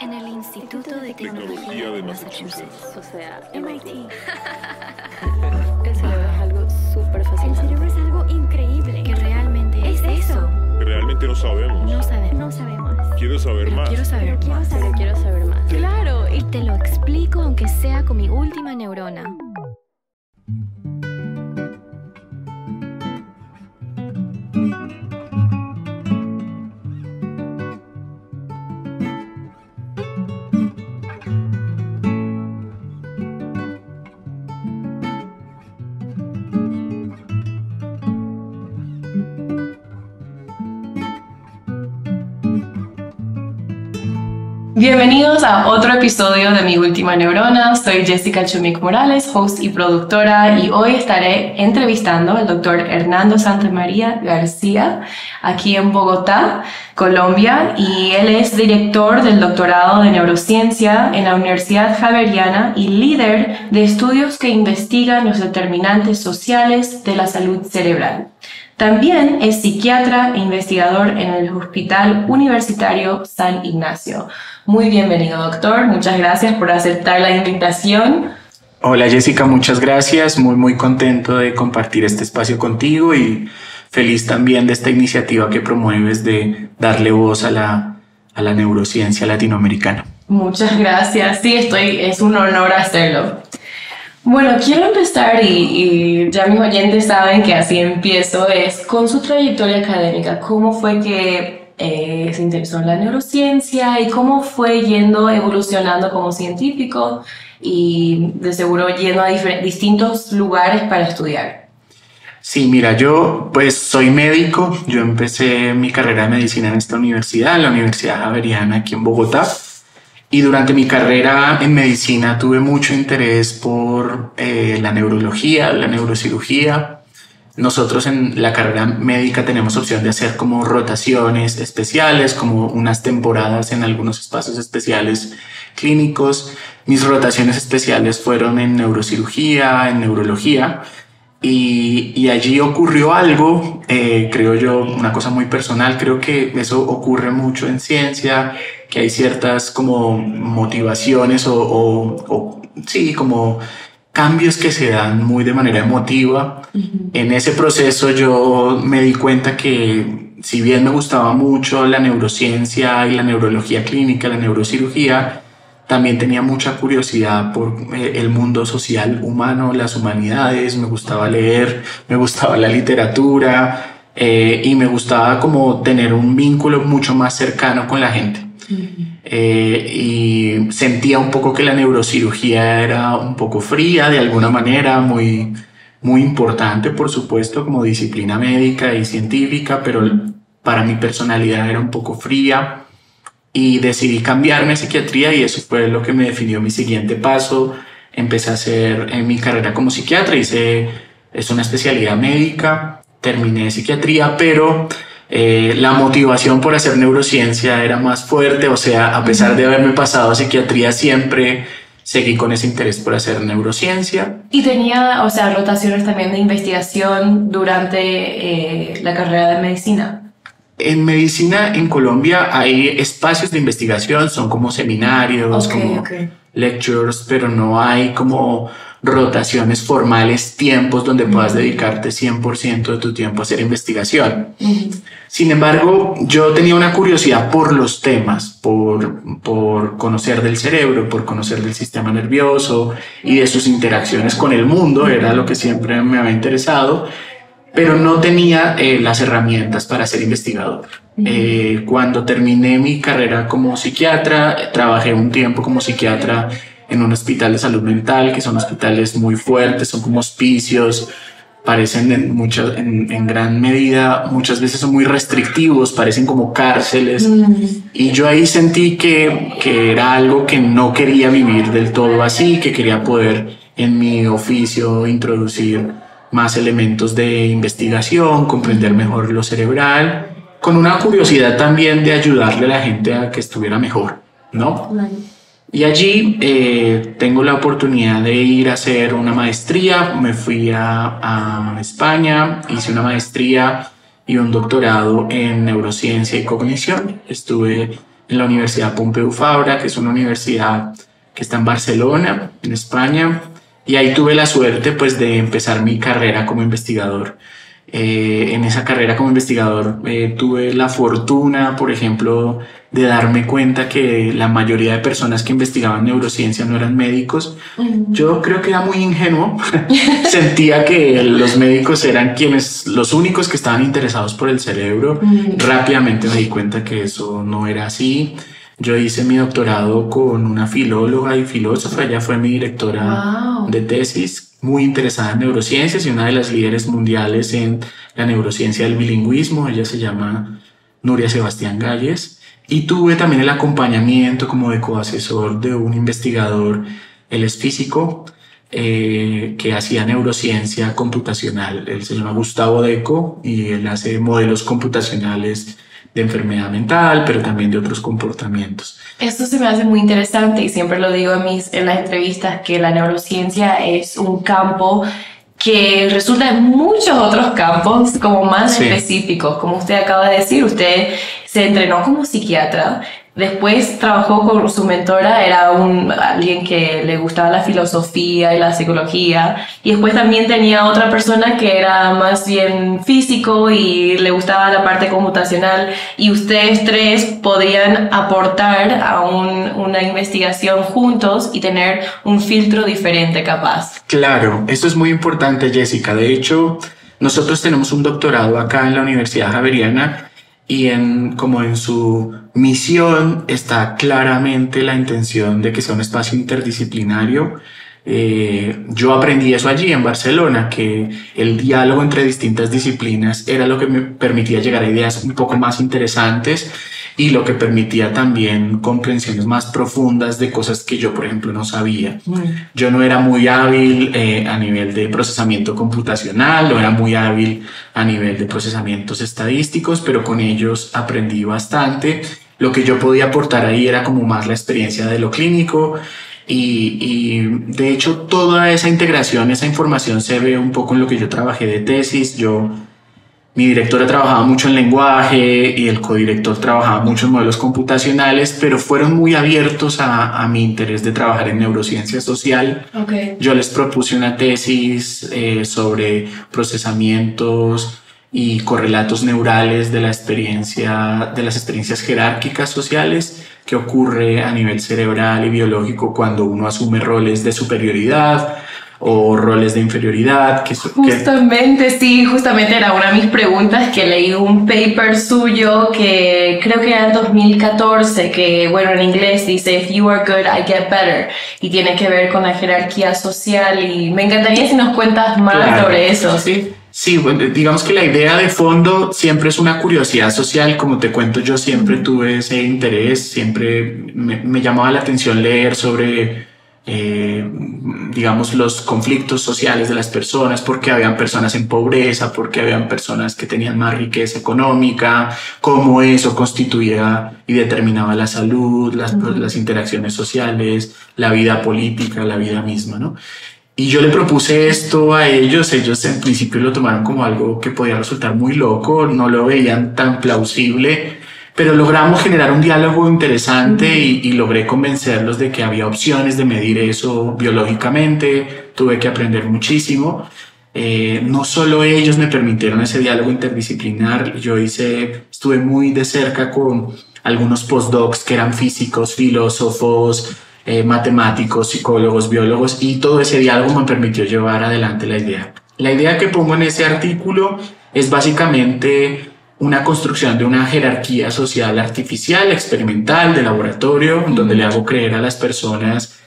En el Instituto de Tecnología de Massachusetts. O sea, MIT. El cerebro es algo súper El fascinante. cerebro es algo increíble. Que realmente es eso. Realmente no sabemos. No sabemos. No sabemos. Quiero saber Pero más. quiero saber más. saber, quiero saber más. Claro, y te lo explico aunque sea con mi última neurona. Bienvenidos a otro episodio de Mi Última Neurona. Soy Jessica Chumik Morales, host y productora, y hoy estaré entrevistando al doctor Hernando Santamaría García aquí en Bogotá, Colombia, y él es director del doctorado de neurociencia en la Universidad Javeriana y líder de estudios que investigan los determinantes sociales de la salud cerebral. También es psiquiatra e investigador en el Hospital Universitario San Ignacio. Muy bienvenido, doctor. Muchas gracias por aceptar la invitación. Hola Jessica, muchas gracias. Muy muy contento de compartir este espacio contigo y feliz también de esta iniciativa que promueves de darle voz a la, a la neurociencia latinoamericana. Muchas gracias. Sí, estoy, es un honor hacerlo. Bueno, quiero empezar y, y ya mis oyentes saben que así empiezo, es con su trayectoria académica. ¿Cómo fue que eh, se interesó en la neurociencia y cómo fue yendo, evolucionando como científico y de seguro yendo a distintos lugares para estudiar? Sí, mira, yo pues soy médico. Yo empecé mi carrera de medicina en esta universidad, en la Universidad Javeriana aquí en Bogotá. Y durante mi carrera en medicina tuve mucho interés por eh, la neurología, la neurocirugía. Nosotros en la carrera médica tenemos opción de hacer como rotaciones especiales, como unas temporadas en algunos espacios especiales clínicos. Mis rotaciones especiales fueron en neurocirugía, en neurología. Y, allí ocurrió algo, eh, creo yo, una cosa muy personal, creo que eso ocurre mucho en ciencia, que hay ciertas como motivaciones o- o, sí, como cambios que se dan muy de manera emotiva. En ese proceso yo me di cuenta que si bien me gustaba mucho la neurociencia y la neurología clínica, la neurocirugía, también tenía mucha curiosidad por eh, el mundo social humano, las humanidades, me gustaba leer, me gustaba la literatura eh, y me gustaba como tener un vínculo mucho más cercano con la gente. Eh, y sentía un poco que la neurocirugía era un poco fría de alguna manera, muy, muy importante, por supuesto, como disciplina médica y científica, pero para mi personalidad era un poco fría y decidí cambiarme a psiquiatría y eso fue lo que me definió mi siguiente paso. Empecé a hacer en mi carrera como psiquiatra, hice, es una especialidad médica, terminé psiquiatría, pero eh, la motivación por hacer neurociencia era más fuerte, o sea, a pesar de haberme pasado a psiquiatría, siempre seguí con ese interés por hacer neurociencia. Y tenía, o sea, rotaciones también de investigación durante eh, la carrera de medicina. En medicina en Colombia hay espacios de investigación, son como seminarios, como. Lectures, pero no hay como rotaciones formales, tiempos donde puedas dedicarte 100% de tu tiempo a hacer investigación. Sin embargo, yo tenía una curiosidad por los temas, por, por conocer del cerebro, por conocer del sistema nervioso y de sus interacciones con el mundo, era lo que siempre me había interesado, pero no tenía eh, las herramientas para ser investigador. Eh, cuando terminé mi carrera como psiquiatra, trabajé un tiempo como psiquiatra en un hospital de salud mental, que son hospitales muy fuertes, son como hospicios, parecen en, muchas, en, en gran medida, muchas veces son muy restrictivos, parecen como cárceles. Y yo ahí sentí que, que era algo que no quería vivir del todo así, que quería poder en mi oficio introducir más elementos de investigación, comprender mejor lo cerebral, con una curiosidad también de ayudarle a la gente a que estuviera mejor, ¿no? Y allí eh, tengo la oportunidad de ir a hacer una maestría. Me fui a, a España, hice una maestría y un doctorado en neurociencia y cognición. Estuve en la Universidad Pompeu Fabra, que es una universidad que está en Barcelona, en España, y ahí tuve la suerte pues de empezar mi carrera como investigador. Eh, en esa carrera como investigador eh, tuve la fortuna, por ejemplo, de darme cuenta que la mayoría de personas que investigaban neurociencia no eran médicos. Yo creo que era muy ingenuo. Sentía que los médicos eran quienes, los únicos que estaban interesados por el cerebro. Rápidamente me di cuenta que eso no era así. Yo hice mi doctorado con una filóloga y filósofa, ella fue mi directora de tesis, muy interesada en neurociencias y una de las líderes mundiales en la neurociencia del bilingüismo, ella se llama Nuria Sebastián Galles, y tuve también el acompañamiento como de coasesor de un investigador, él es físico, eh, que hacía neurociencia computacional, él se llama Gustavo Deco y él hace modelos computacionales de enfermedad mental, pero también de otros comportamientos. Esto se me hace muy interesante y siempre lo digo en, mis, en las entrevistas que la neurociencia es un campo que resulta en muchos otros campos como más específicos. Como usted acaba de decir, usted se entrenó como psiquiatra, Después trabajó con su mentora, era un, alguien que le gustaba la filosofía y la psicología. Y después también tenía otra persona que era más bien físico y le gustaba la parte computacional. Y ustedes tres podrían aportar a una investigación juntos y tener un filtro diferente capaz. Claro, esto es muy importante, Jessica. De hecho, nosotros tenemos un doctorado acá en la Universidad Javeriana y en, como en su misión está claramente la intención de que sea un espacio interdisciplinario. Eh, yo aprendí eso allí en Barcelona, que el diálogo entre distintas disciplinas era lo que me permitía llegar a ideas un poco más interesantes y lo que permitía también comprensiones más profundas de cosas que yo, por ejemplo, no sabía. Yo no era muy hábil eh, a nivel de procesamiento computacional, no era muy hábil a nivel de procesamientos estadísticos, pero con ellos aprendí bastante. Lo que yo podía aportar ahí era como más la experiencia de lo clínico. Y, y de hecho toda esa integración, esa información se ve un poco en lo que yo trabajé de tesis. Yo mi directora trabajaba mucho en lenguaje y el codirector trabajaba mucho en modelos computacionales, pero fueron muy abiertos a, a mi interés de trabajar en neurociencia social. Okay. Yo les propuse una tesis eh, sobre procesamientos y correlatos neurales de la experiencia, de las experiencias jerárquicas sociales que ocurre a nivel cerebral y biológico cuando uno asume roles de superioridad o roles de inferioridad. Que, justamente, sí, justamente era una de mis preguntas que leí un paper suyo que creo que era en 2014, que bueno, en inglés dice, if you are good, I get better, y tiene que ver con la jerarquía social y me encantaría si nos cuentas más sobre eso, ¿sí? Sí, digamos que la idea de fondo siempre es una curiosidad social, como te cuento, yo siempre tuve ese interés, siempre me, me llamaba la atención leer sobre eh, digamos, los conflictos sociales de las personas, porque habían personas en pobreza, porque habían personas que tenían más riqueza económica, cómo eso constituía y determinaba la salud, las, las interacciones sociales, la vida política, la vida misma, ¿no? Y yo le propuse esto a ellos, ellos en principio lo tomaron como algo que podía resultar muy loco, no lo veían tan plausible, pero logramos generar un diálogo interesante y, logré convencerlos de que había opciones de medir eso biológicamente, tuve que aprender muchísimo. Eh, no solo ellos me permitieron ese diálogo interdisciplinar, yo hice, estuve muy de cerca con algunos postdocs que eran físicos, filósofos, eh, matemáticos, psicólogos, biólogos, y todo ese diálogo me permitió llevar adelante la idea. La idea que pongo en ese artículo es básicamente una construcción de una jerarquía social artificial, experimental, de laboratorio, donde le hago creer a las personas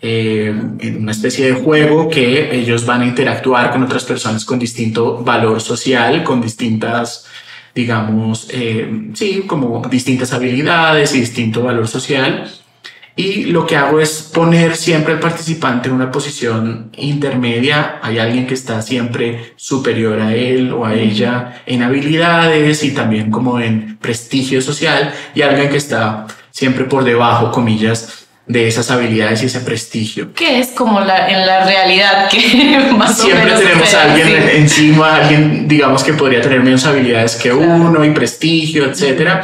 eh, en una especie de juego que ellos van a interactuar con otras personas con distinto valor social, con distintas, digamos, eh, sí, como distintas habilidades y distinto valor social y lo que hago es poner siempre al participante en una posición intermedia. Hay alguien que está siempre superior a él o a ella en habilidades y también como en prestigio social y alguien que está siempre por debajo, comillas, de esas habilidades y ese prestigio. Que es como la, en la realidad que más Siempre o menos tenemos a alguien encima, alguien digamos que podría tener menos habilidades que uno y prestigio, etcétera.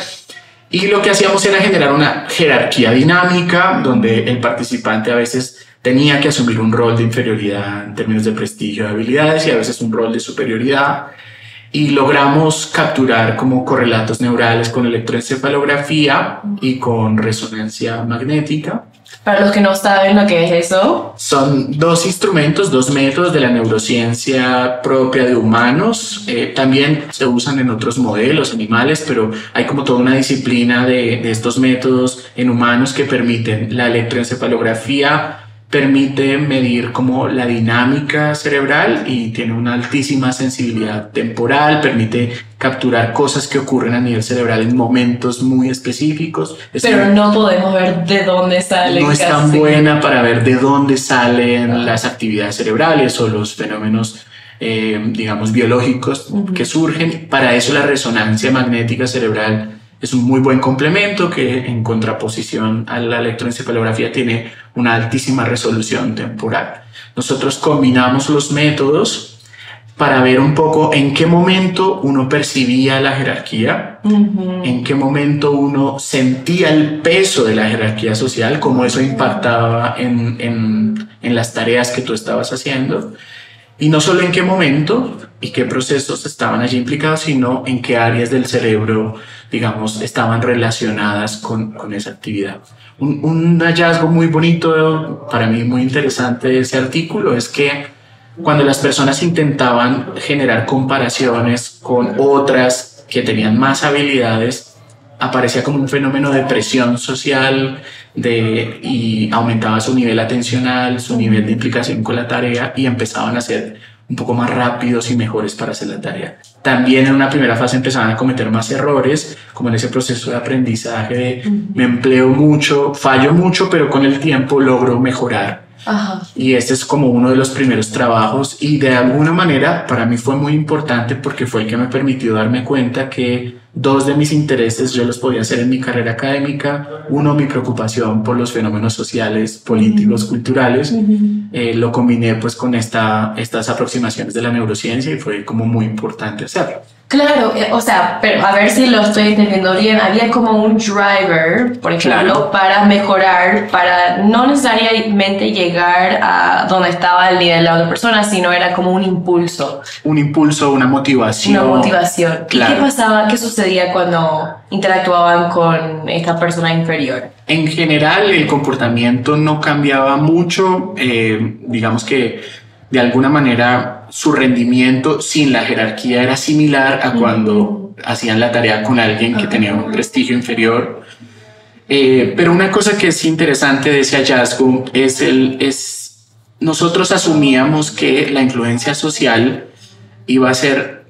Y lo que hacíamos era generar una jerarquía dinámica donde el participante a veces tenía que asumir un rol de inferioridad en términos de prestigio de habilidades y a veces un rol de superioridad. Y logramos capturar como correlatos neurales con electroencefalografía y con resonancia magnética. Para los que no saben lo que es eso, Son dos instrumentos, dos métodos de la neurociencia propia de humanos. Eh, también se usan en otros modelos animales, pero hay como toda una disciplina de, de estos métodos en humanos que permiten la electroencefalografía permite medir como la dinámica cerebral y tiene una altísima sensibilidad temporal, permite capturar cosas que ocurren a nivel cerebral en momentos muy específicos. Es pero no podemos ver de dónde salen. no es tan buena para ver de dónde salen las actividades cerebrales o los fenómenos, eh, digamos, biológicos que surgen. Para eso la resonancia magnética cerebral es un muy buen complemento que en contraposición a la electroencefalografía tiene una altísima resolución temporal. Nosotros combinamos los métodos para ver un poco en qué momento uno percibía la jerarquía, en qué momento uno sentía el peso de la jerarquía social, cómo eso impactaba en, en- en las tareas que tú estabas haciendo. Y no solo en qué momento y qué procesos estaban allí implicados, sino en qué áreas del cerebro, digamos, estaban relacionadas con, con esa actividad. Un, un hallazgo muy bonito, para mí muy interesante de ese artículo, es que cuando las personas intentaban generar comparaciones con otras que tenían más habilidades, aparecía como un fenómeno de presión social de, y aumentaba su nivel atencional, su nivel de implicación con la tarea y empezaban a ser un poco más rápidos y mejores para hacer la tarea. También en una primera fase empezaban a cometer más errores, como en ese proceso de aprendizaje de me empleo mucho, fallo mucho, pero con el tiempo logro mejorar. Ajá. Y este es como uno de los primeros trabajos y de alguna manera para mí fue muy importante porque fue el que me permitió darme cuenta que dos de mis intereses yo los podía hacer en mi carrera académica. Uno, mi preocupación por los fenómenos sociales, políticos, culturales. Eh, lo combiné pues con esta, estas aproximaciones de la neurociencia y fue como muy importante hacerlo. Claro, eh, o sea, pero a ver si lo estoy entendiendo bien. Había como un driver, por ejemplo, Claro. para mejorar, para no necesariamente llegar a donde estaba el nivel de la otra persona, sino era como un impulso, Un impulso, una motivación. una motivación. ¿Y qué pasaba, qué sucedía cuando interactuaban con esta persona inferior? En general, el comportamiento no cambiaba mucho. eh, digamos que de alguna manera su rendimiento sin la jerarquía era similar a cuando hacían la tarea con alguien que tenía un prestigio inferior. Eh, pero una cosa que es interesante de ese hallazgo es el es nosotros asumíamos que la influencia social iba a ser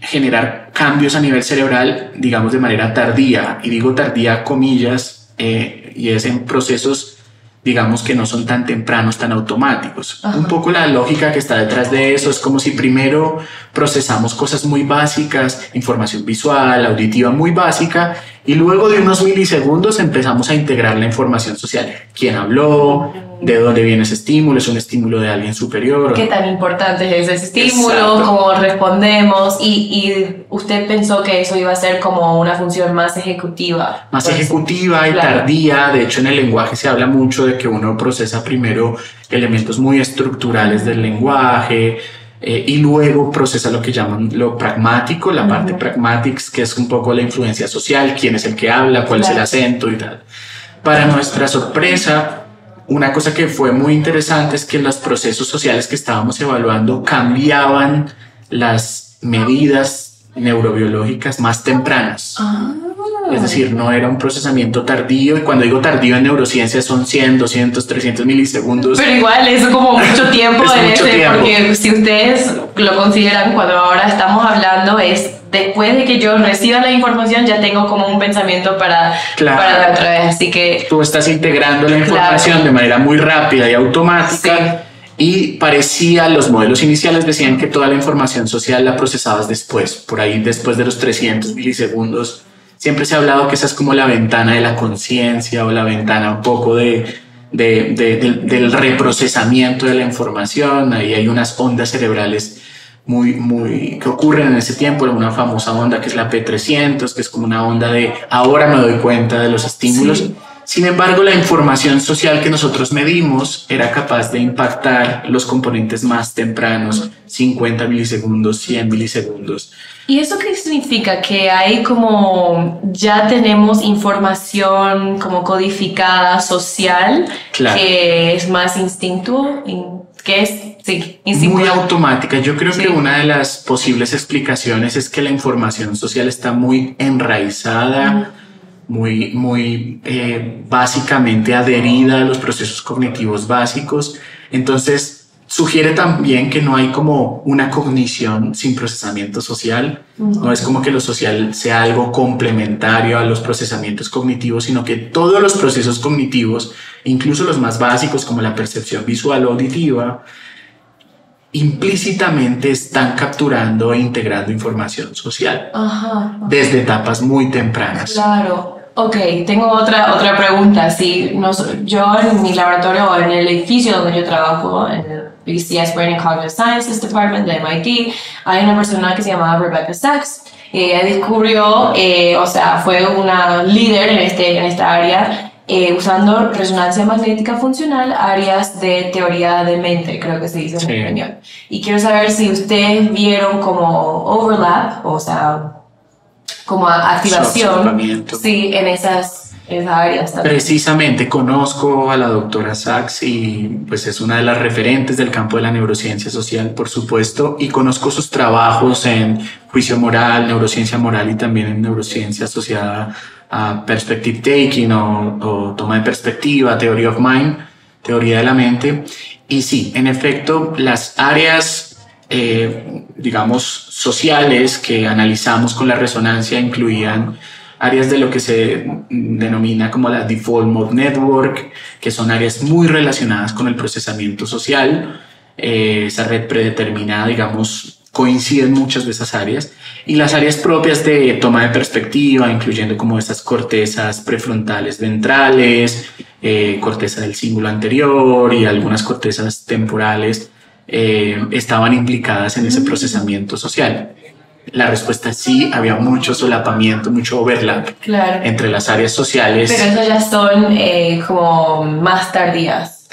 generar cambios a nivel cerebral, digamos, de manera tardía. Y digo tardía, comillas, eh, y es en procesos, digamos, que no son tan tempranos, tan automáticos. Ajá. Un poco la lógica que está detrás de eso es como si primero procesamos cosas muy básicas, información visual, auditiva muy básica, y luego de unos milisegundos empezamos a integrar la información social. ¿Quién habló? ¿De dónde viene ese estímulo? ¿Es un estímulo de alguien superior? ¿Qué tan importante es ese estímulo? Exacto. ¿Cómo respondemos? Y, y usted pensó que eso iba a ser como una función más ejecutiva. más Pues, ejecutiva y claro. tardía. De hecho, en el lenguaje se habla mucho de que uno procesa primero elementos muy estructurales del lenguaje eh, y luego procesa lo que llaman lo pragmático, la parte pragmatics, que es un poco la influencia social, quién es el que habla, cuál es el Claro. acento y tal. Para nuestra sorpresa, una cosa que fue muy interesante es que los procesos sociales que estábamos evaluando cambiaban las medidas neurobiológicas más tempranas. Ah. Es decir, no era un procesamiento tardío. Y cuando digo tardío en neurociencia son 100, 200, 300 milisegundos. Pero igual es como mucho tiempo Es mucho ese, tiempo. porque si ustedes lo consideran cuando ahora estamos hablando es después de que yo reciba la información ya tengo como un pensamiento para, Claro. para la otra vez. Así que Tú estás integrando la información Claro. de manera muy rápida y automática. Y parecía, los modelos iniciales decían que toda la información social la procesabas después, por ahí después de los 300 milisegundos siempre se ha hablado que esa es como la ventana de la conciencia o la ventana un poco de, de- de- del- reprocesamiento de la información. Ahí hay unas ondas cerebrales muy, muy, que ocurren en ese tiempo, una famosa onda que es la P300, que es como una onda de ahora me doy cuenta de los estímulos. Sin embargo, la información social que nosotros medimos era capaz de impactar los componentes más tempranos, 50 milisegundos, 100 milisegundos. ¿Y eso qué significa? Que hay como, ya tenemos información como codificada social, Claro. que es más instinto, in- que es, sí. Muy automática. Yo creo Sí. que una de las posibles explicaciones es que la información social está muy enraizada, muy, muy eh, básicamente adherida a los procesos cognitivos básicos. Entonces, sugiere también que no hay como una cognición sin procesamiento social. No es como que lo social sea algo complementario a los procesamientos cognitivos, sino que todos los procesos cognitivos, incluso los más básicos como la percepción visual o auditiva, implícitamente están capturando e integrando información social Ajá. desde etapas muy tempranas. Claro. Ok, tengo otra, otra pregunta. Si nos, yo en mi laboratorio o en el edificio donde yo trabajo, en el BCS Brain and Cognitive Sciences Department de MIT, hay una persona que se llamaba Rebecca Sachs. Ella descubrió, eh, o sea, fue una líder en, este, en esta área eh, usando resonancia magnética funcional, áreas de teoría de mente, creo que se dice en Sí. español. Y quiero saber si ustedes vieron como overlap, o sea, como activación, sí, en esas, esas áreas también. Precisamente conozco a la doctora Sachs y pues es una de las referentes del campo de la neurociencia social, por supuesto, y conozco sus trabajos en juicio moral, neurociencia moral y también en neurociencia asociada a perspective taking o, o toma de perspectiva, theory of mind, teoría de la mente. Y sí, en efecto, las áreas, eh, digamos, sociales que analizamos con la resonancia incluían áreas de lo que se denomina como la Default Mode Network, que son áreas muy relacionadas con el procesamiento social. Eh, esa red predeterminada, digamos, coinciden muchas de esas áreas. Y las áreas propias de toma de perspectiva, incluyendo como esas cortezas prefrontales ventrales, eh, corteza del cíngulo anterior y algunas cortezas temporales, eh, estaban implicadas en ese procesamiento social. La respuesta es sí, había mucho solapamiento, mucho overlap Claro. entre las áreas sociales. Pero eso ya son eh, como más tardías.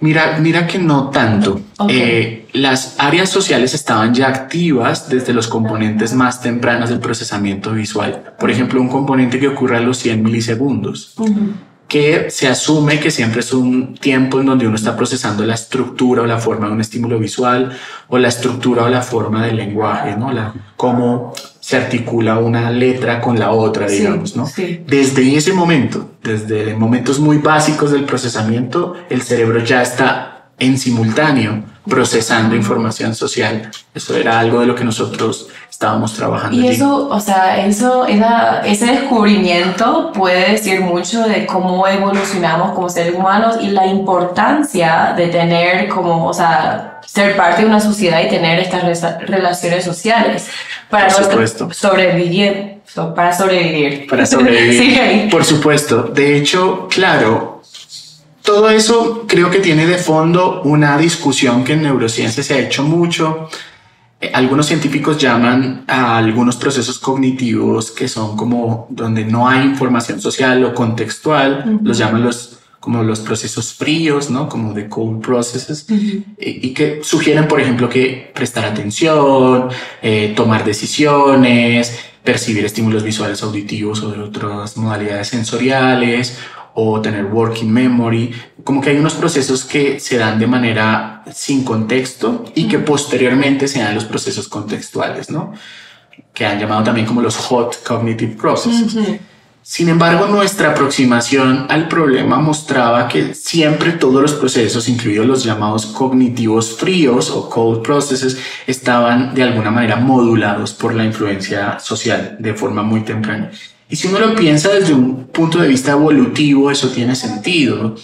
Mira, mira que no tanto. Eh, las áreas sociales estaban ya activas desde los componentes más tempranos del procesamiento visual. Por ejemplo, un componente que ocurre a los 100 milisegundos, que se asume que siempre es un tiempo en donde uno está procesando la estructura o la forma de un estímulo visual o la estructura o la forma del lenguaje, ¿no? La, cómo se articula una letra con la otra, Sí, digamos, ¿no? sí. Desde ese momento, desde momentos muy básicos del procesamiento, el cerebro ya está en simultáneo procesando información social. Eso era algo de lo que nosotros estábamos trabajando. Y allí. eso, o sea, eso, esa- ese descubrimiento puede decir mucho de cómo evolucionamos como seres humanos y la importancia de tener como, o sea, ser parte de una sociedad y tener estas relaciones sociales para supuesto. sobrevivir, so- para sobrevivir. para sobrevivir. sí. Por supuesto. De hecho, claro, todo eso creo que tiene de fondo una discusión que en neurociencia se ha hecho mucho. Eh, Algunos científicos llaman a algunos procesos cognitivos que son como donde no hay información social o contextual, los llaman los como los procesos fríos, ¿no? Como de cold processes, y, y que sugieren, por ejemplo, que prestar atención, eh, tomar decisiones, percibir estímulos visuales, auditivos o de otras modalidades sensoriales, o tener working memory, como que hay unos procesos que se dan de manera sin contexto y que posteriormente se dan los procesos contextuales, ¿no? Que han llamado también como los hot cognitive processes. Sin embargo, nuestra aproximación al problema mostraba que siempre todos los procesos, incluidos los llamados cognitivos fríos o cold processes, estaban de alguna manera modulados por la influencia social de forma muy temprana. Y si uno lo piensa desde un punto de vista evolutivo, eso tiene sentido.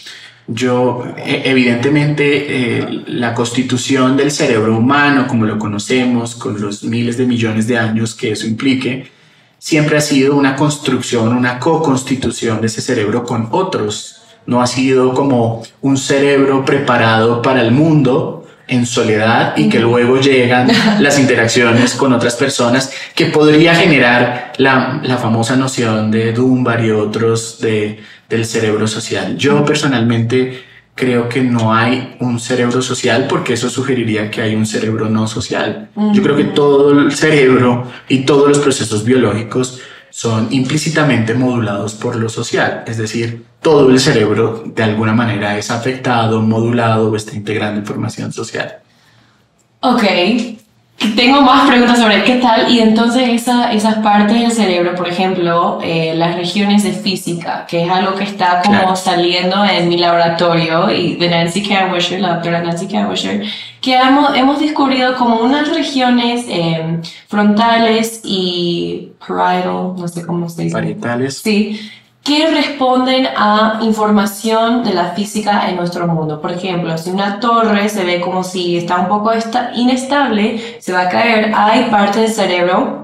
Yo, e- evidentemente, eh, la constitución del cerebro humano, como lo conocemos, con los miles de millones de años que eso implique, siempre ha sido una construcción, una co-constitución de ese cerebro con otros. No ha sido como un cerebro preparado para el mundo en soledad y que luego llegan las interacciones con otras personas que podría generar la, la famosa noción de Dunbar y otros de, del cerebro social. Yo personalmente creo que no hay un cerebro social porque eso sugeriría que hay un cerebro no social. Yo creo que todo el cerebro y todos los procesos biológicos son implícitamente modulados por lo social, es decir, todo el cerebro de alguna manera es afectado, modulado o está integrando información social. Ok, tengo más preguntas sobre qué tal y entonces esa, esas partes del cerebro, por ejemplo, eh, las regiones de física, que es algo que está como Claro. saliendo en mi laboratorio y de Nancy Canwisher, la doctora Nancy Canwisher, que hemos, hemos descubierto como unas regiones eh, frontales y parietal, no sé cómo se dice. Parietales. Sí, que responden a información de la física en nuestro mundo. Por ejemplo, si una torre se ve como si está un poco esta- inestable, se va a caer, hay partes del cerebro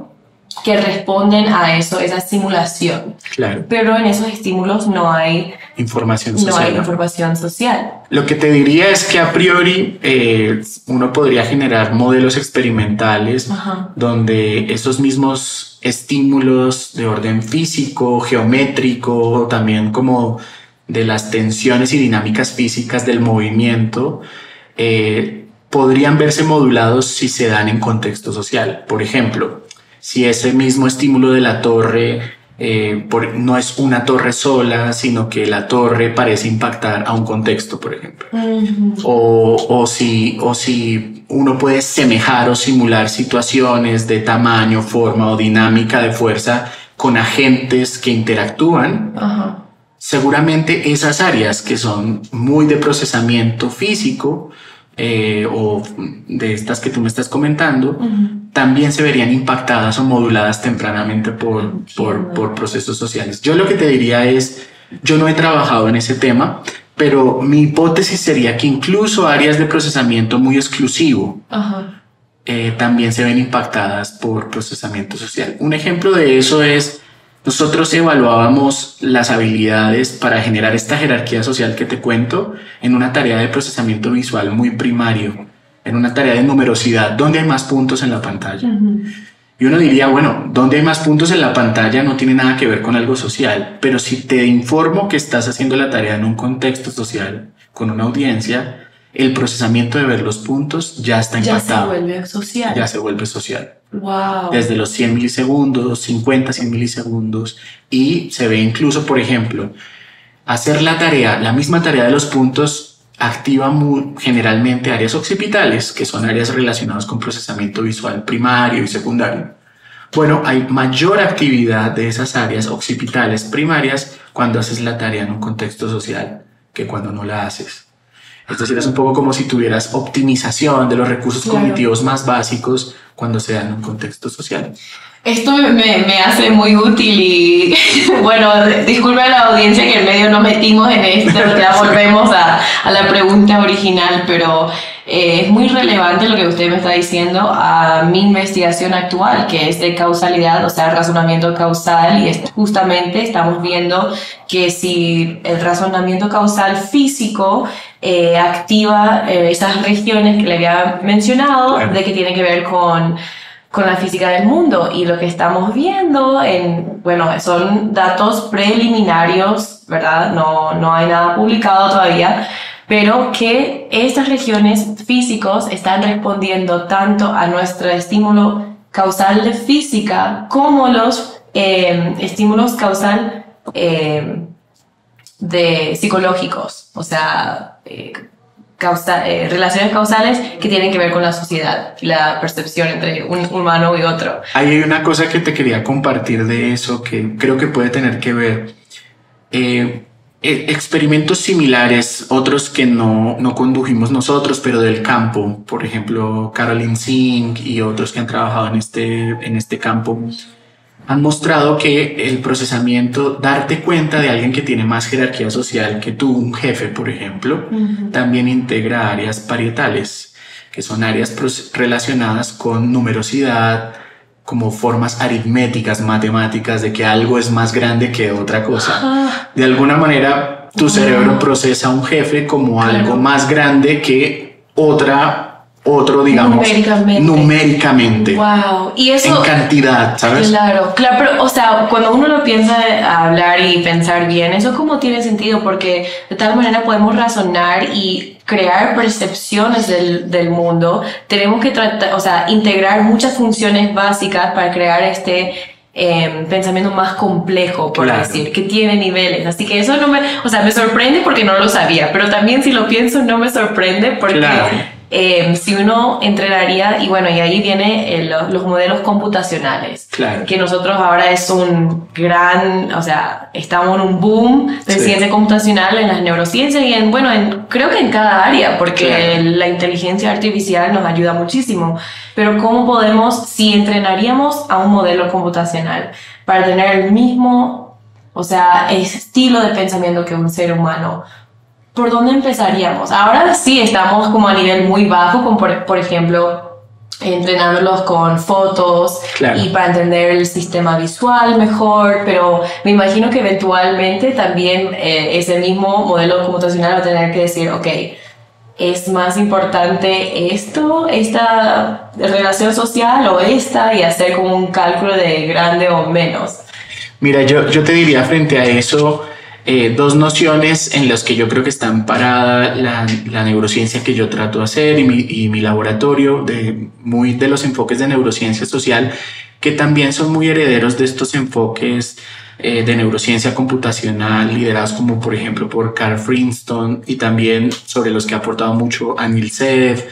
que responden a eso, esa simulación. Claro, Pero en esos estímulos no hay, información no social. hay información social. Lo que te diría es que a priori eh, uno podría generar modelos experimentales Ajá. donde esos mismos estímulos de orden físico, geométrico, también como de las tensiones y dinámicas físicas del movimiento, eh, podrían verse modulados si se dan en contexto social. Por ejemplo, si ese mismo estímulo de la torre eh, por- no es una torre sola, sino que la torre parece impactar a un contexto, por ejemplo. O, o, si, o si uno puede semejar o simular situaciones de tamaño, forma o dinámica de fuerza con agentes que interactúan, seguramente esas áreas que son muy de procesamiento físico eh, o de estas que tú me estás comentando, también se verían impactadas o moduladas tempranamente por, por, por procesos sociales. Yo lo que te diría es, yo no he trabajado en ese tema, pero mi hipótesis sería que incluso áreas de procesamiento muy exclusivo Ajá. eh, también se ven impactadas por procesamiento social. Un ejemplo de eso es, nosotros evaluábamos las habilidades para generar esta jerarquía social que te cuento en una tarea de procesamiento visual muy primario, en una tarea de numerosidad, donde hay más puntos en la pantalla. Y uno diría, bueno, donde hay más puntos en la pantalla no tiene nada que ver con algo social, pero si te informo que estás haciendo la tarea en un contexto social, con una audiencia, el procesamiento de ver los puntos ya está Ya se impactado, vuelve social. ya se vuelve social. Wow. Desde los 100 milisegundos, 50, 100 milisegundos, y se ve incluso, por ejemplo, hacer la tarea, la misma tarea de los puntos activa muy, generalmente áreas occipitales, que son áreas relacionadas con procesamiento visual primario y secundario. Bueno, hay mayor actividad de esas áreas occipitales primarias cuando haces la tarea en un contexto social que cuando no la haces. Es decir, es un poco como si tuvieras optimización de los recursos Claro. cognitivos más básicos cuando se dan en un contexto social. Esto me, me hace muy útil y bueno, disculpe a la audiencia que en medio no metimos en esto, ya volvemos a, a la pregunta original, pero eh, es muy relevante lo que usted me está diciendo a mi investigación actual, que es de causalidad, o sea, razonamiento causal, y es, justamente estamos viendo que si el razonamiento causal físico eh, activa eh, esas regiones que le había mencionado, Claro. de que tiene que ver con con la física del mundo y lo que estamos viendo en, bueno, son datos preliminarios, ¿verdad? No, no hay nada publicado todavía, pero que estas regiones físicos están respondiendo tanto a nuestro estímulo causal de física como los eh, estímulos causal eh, de psicológicos, o sea, eh, causa- eh, relaciones causales que tienen que ver con la sociedad y la percepción entre un humano y otro. Ahí hay una cosa que te quería compartir de eso que creo que puede tener que ver. Eh, eh, experimentos similares, otros que no, no condujimos nosotros, pero del campo, por ejemplo, Caroline Singh y otros que han trabajado en este, en este campo, han mostrado que el procesamiento, darte cuenta de alguien que tiene más jerarquía social que tú, un jefe, por ejemplo, también integra áreas parietales, que son áreas relacionadas con numerosidad, como formas aritméticas, matemáticas, de que algo es más grande que otra cosa. Ah, De alguna manera, tu cerebro procesa a un jefe como algo más grande que otra, otro, digamos, Numéricamente. numéricamente, wow. Y eso... en cantidad, ¿sabes? Claro, claro, pero, o sea, cuando uno lo piensa hablar y pensar bien, eso como tiene sentido, porque de tal manera podemos razonar y crear percepciones del, del mundo. Tenemos que tratar, o sea, integrar muchas funciones básicas para crear este eh, pensamiento más complejo, por Claro. decir, que tiene niveles. Así que eso no me, o sea, me sorprende porque no lo sabía, pero también si lo pienso no me sorprende porque Claro. Eh, si uno entrenaría, y bueno, y ahí viene el- los modelos computacionales Claro. que nosotros ahora es un gran, o sea, estamos en un boom de Sí. ciencia computacional en las neurociencias y en, bueno, en, creo que en cada área, porque Claro. la inteligencia artificial nos ayuda muchísimo. Pero ¿cómo podemos, si entrenaríamos a un modelo computacional para tener el mismo, o sea, estilo de pensamiento que un ser humano? ¿Por dónde empezaríamos? Ahora sí estamos como a nivel muy bajo, como por, por ejemplo entrenándolos con fotos Claro. y para entender el sistema visual mejor, pero me imagino que eventualmente también eh, ese mismo modelo computacional va a tener que decir, ok, es más importante esto, esta relación social o esta y hacer como un cálculo de grande o menos. Mira, yo, yo te diría frente a eso eh, dos nociones en las que yo creo que está amparada la, la neurociencia que yo trato de hacer y mi, y mi laboratorio, de, muy de los enfoques de neurociencia social, que también son muy herederos de estos enfoques eh, de neurociencia computacional liderados como por ejemplo por Carl Princeton y también sobre los que ha aportado mucho Anil Sedev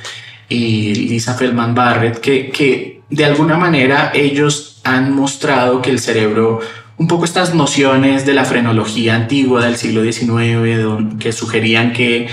y Lisa Feldman Barrett, que, que de alguna manera ellos han mostrado que el cerebro, un poco estas nociones de la frenología antigua del siglo XIX, que sugerían que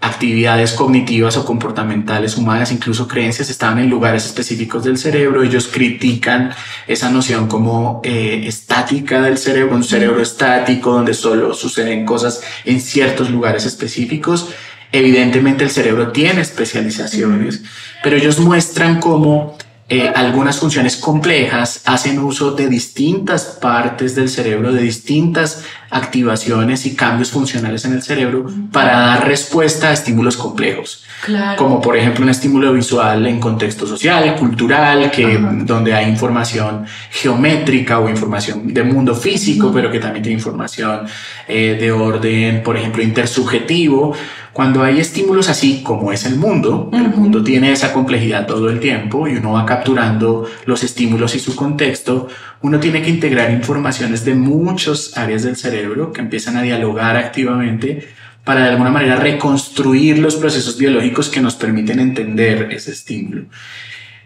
actividades cognitivas o comportamentales humanas, incluso creencias, estaban en lugares específicos del cerebro. Ellos critican esa noción como eh, estática del cerebro, un cerebro estático donde solo suceden cosas en ciertos lugares específicos. Evidentemente el cerebro tiene especializaciones, pero ellos muestran cómo eh, algunas funciones complejas hacen uso de distintas partes del cerebro, de distintas activaciones y cambios funcionales en el cerebro para dar respuesta a estímulos complejos. Claro. Como por ejemplo un estímulo visual en contexto social, cultural, que Ajá. donde hay información geométrica o información de mundo físico, pero que también tiene información eh, de orden, por ejemplo, intersubjetivo. Cuando hay estímulos así como es el mundo, el Ujú. mundo tiene esa complejidad todo el tiempo y uno va capturando los estímulos y su contexto, uno tiene que integrar informaciones de muchas áreas del cerebro que empiezan a dialogar activamente para de alguna manera reconstruir los procesos biológicos que nos permiten entender ese estímulo.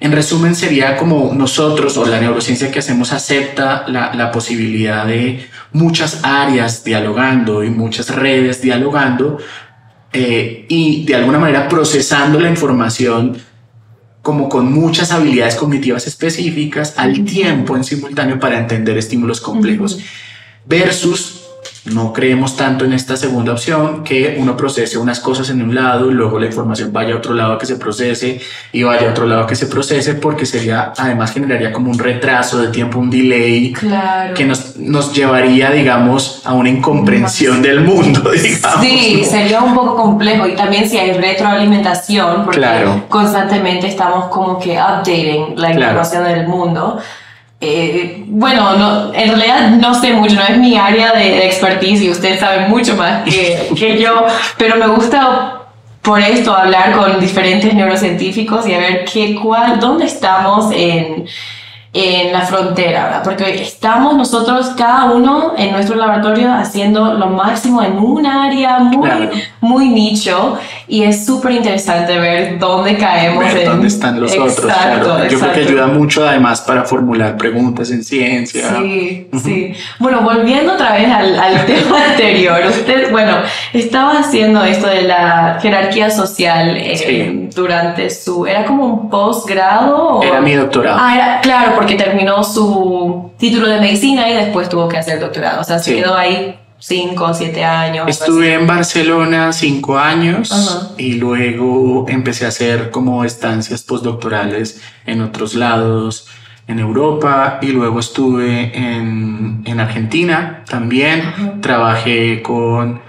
En resumen, sería como nosotros o la neurociencia que hacemos acepta la, la posibilidad de muchas áreas dialogando y muchas redes dialogando eh, y de alguna manera procesando la información como con muchas habilidades cognitivas específicas al tiempo en simultáneo para entender estímulos complejos. Versus no creemos tanto en esta segunda opción que uno procese unas cosas en un lado y luego la información vaya a otro lado que se procese y vaya a otro lado que se procese porque sería además generaría como un retraso de tiempo, un delay Claro. que nos, nos llevaría digamos a una incomprensión del mundo digamos. Sí, ¿no? sería un poco complejo y también si hay retroalimentación, porque Claro. constantemente estamos como que updating la Claro. información del mundo. Eh, bueno, no, en realidad no sé mucho, no es mi área de, de expertise y usted sabe mucho más que, que yo, pero me gusta por esto hablar con diferentes neurocientíficos y a ver qué, cuál, dónde estamos en, en la frontera, ¿verdad? Porque estamos nosotros, cada uno en nuestro laboratorio, haciendo lo máximo en un área muy, Claro. muy nicho y es súper interesante ver dónde caemos. ver en- dónde están los otros. Exacto, claro. Yo creo que exacto. ayuda mucho además para formular preguntas en ciencia. Sí, sí. Bueno, volviendo otra vez al, al tema anterior, usted, bueno, estaba haciendo esto de la jerarquía social eh, Sí. durante su, ¿era como un posgrado? Era mi doctorado. Ah, era, claro, porque terminó su título de medicina y después tuvo que hacer doctorado, o sea, se Sí. quedó ahí cinco o siete años. algo así. Estuve en Barcelona cinco años y luego empecé a hacer como estancias postdoctorales en otros lados. en Europa y luego estuve en, en Argentina también. Trabajé con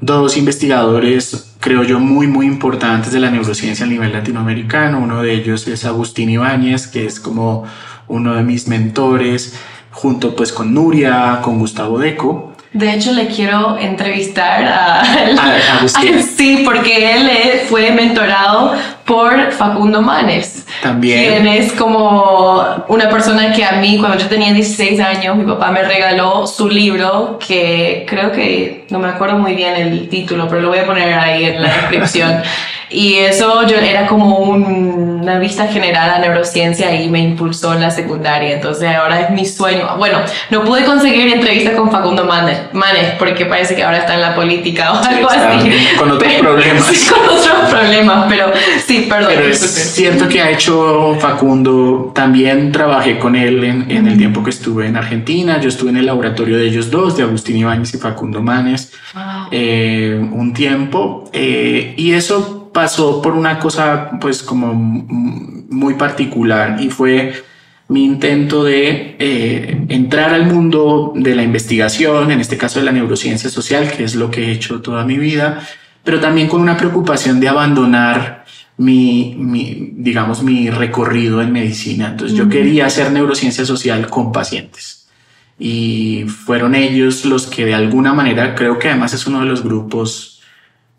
dos investigadores, creo yo, muy, muy importantes de la neurociencia a nivel latinoamericano. Uno de ellos es Agustín Ibáñez, que es como uno de mis mentores, junto pues con Nuria, con Gustavo Deco. De hecho, le quiero entrevistar a, A- a sí, porque él eh, fue mentorado por Facundo Manes. También. Quien es como una persona que a mí, cuando yo tenía 16 años, mi papá me regaló su libro, que creo que no me acuerdo muy bien el título, pero lo voy a poner ahí en la descripción. Y eso yo era como un- una vista general a neurociencia y me impulsó en la secundaria. Entonces ahora es mi sueño. Bueno, no pude conseguir entrevista con Facundo Manes, Manes porque parece que ahora está en la política o algo está así. con otros Pero- problemas. Sí, con otros problemas, pero sí, perdón. Pero es cierto que ha hecho Facundo, también trabajé con él en, en el tiempo que estuve en Argentina, yo estuve en el laboratorio de ellos dos, de Agustín Ibáñez y Facundo Manes, Wow. eh, un tiempo, eh, y eso pasó por una cosa pues como muy particular y fue mi intento de eh, entrar al mundo de la investigación, en este caso de la neurociencia social, que es lo que he hecho toda mi vida, pero también con una preocupación de abandonar mi, mi, digamos, mi recorrido en medicina. Entonces yo quería hacer neurociencia social con pacientes. Y fueron ellos los que de alguna manera, creo que además es uno de los grupos,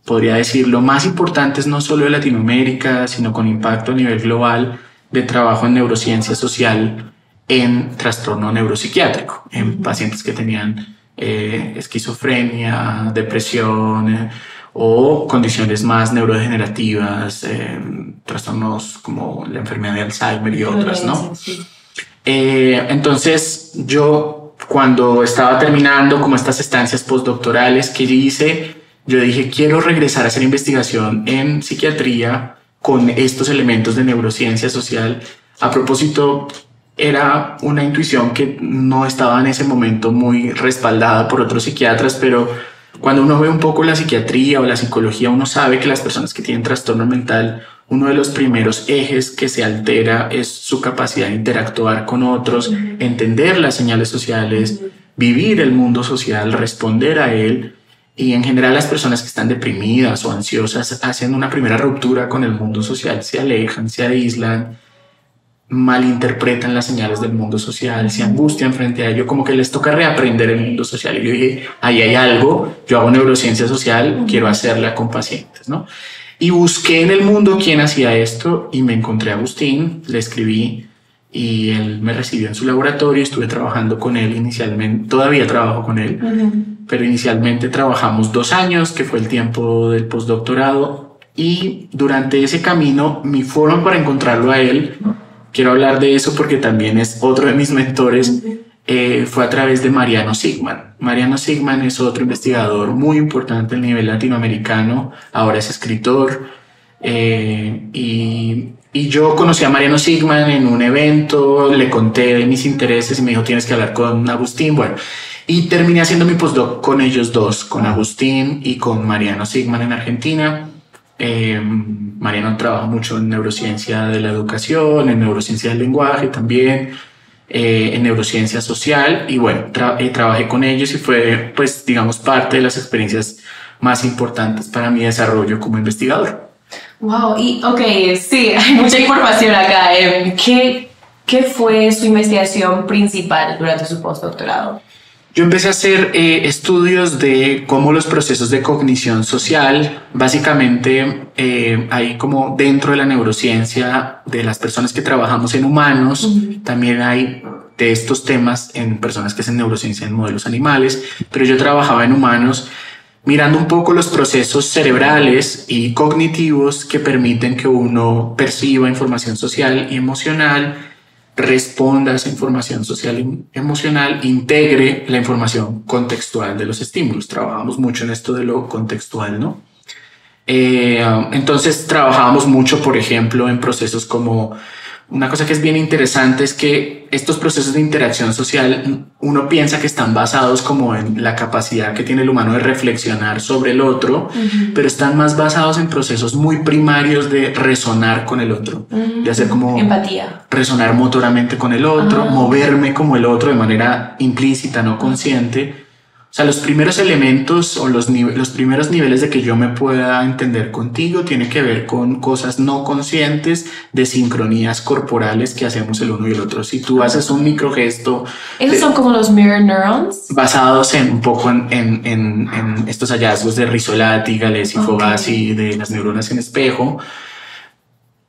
podría decirlo, más importantes no solo de Latinoamérica, sino con impacto a nivel global de trabajo en neurociencia social en trastorno neuropsiquiátrico, en pacientes que tenían eh, esquizofrenia, depresión o condiciones más neurodegenerativas, eh, trastornos como la enfermedad de Alzheimer y otras, ¿no? Sí. Eh, entonces yo cuando estaba terminando como estas estancias postdoctorales que hice, yo dije quiero regresar a hacer investigación en psiquiatría con estos elementos de neurociencia social. A propósito, era una intuición que no estaba en ese momento muy respaldada por otros psiquiatras, pero cuando uno ve un poco la psiquiatría o la psicología, uno sabe que las personas que tienen trastorno mental, uno de los primeros ejes que se altera es su capacidad de interactuar con otros, entender las señales sociales, vivir el mundo social, responder a él. Y en general las personas que están deprimidas o ansiosas hacen una primera ruptura con el mundo social, se alejan, se aíslan, malinterpretan las señales del mundo social, se angustian frente a ello, como que les toca reaprender el mundo social. Y yo dije, ahí hay algo, yo hago neurociencia social, quiero hacerla con pacientes, ¿no? Y busqué en el mundo quién hacía esto y me encontré a Agustín, le escribí y él me recibió en su laboratorio, estuve trabajando con él inicialmente, todavía trabajo con él, pero inicialmente trabajamos dos años, que fue el tiempo del postdoctorado, y durante ese camino mi forma para encontrarlo a él, quiero hablar de eso porque también es otro de mis mentores, eh, fue a través de Mariano Sigman. Mariano Sigman es otro investigador muy importante a nivel latinoamericano, ahora es escritor, eh, y, yo conocí a Mariano Sigman en un evento, le conté de mis intereses y me dijo tienes que hablar con Agustín, bueno, y terminé haciendo mi postdoc con ellos dos, con Agustín y con Mariano Sigman en Argentina. Eh, Mariano trabaja mucho en neurociencia de la educación, en neurociencia del lenguaje también, eh, en neurociencia social y bueno, tra- eh, trabajé con ellos y fue pues digamos parte de las experiencias más importantes para mi desarrollo como investigador. Wow, y ok, sí, hay mucha información acá. Em, ¿Qué, ¿Qué fue su investigación principal durante su postdoctorado? Yo empecé a hacer eh, estudios de cómo los procesos de cognición social, básicamente eh, hay como dentro de la neurociencia de las personas que trabajamos en humanos, también hay de estos temas en personas que hacen neurociencia en modelos animales, pero yo trabajaba en humanos mirando un poco los procesos cerebrales y cognitivos que permiten que uno perciba información social y emocional responda a esa información social y emocional, integre la información contextual de los estímulos. Trabajamos mucho en esto de lo contextual, ¿no? Eh, entonces trabajábamos mucho, por ejemplo, en procesos como una cosa que es bien interesante es que estos procesos de interacción social, uno piensa que están basados como en la capacidad que tiene el humano de reflexionar sobre el otro, pero están más basados en procesos muy primarios de resonar con el otro, de hacer como empatía, resonar motoramente con el otro, Ah. moverme como el otro de manera implícita, no consciente. O sea, los primeros elementos o los, los primeros niveles de que yo me pueda entender contigo tiene que ver con cosas no conscientes de sincronías corporales que hacemos el uno y el otro. Si tú haces un microgesto esos son como los mirror neurons. basados en un poco en, en- en- en estos hallazgos de Risolati, Gales y Ok. Fogasi de las neuronas en espejo.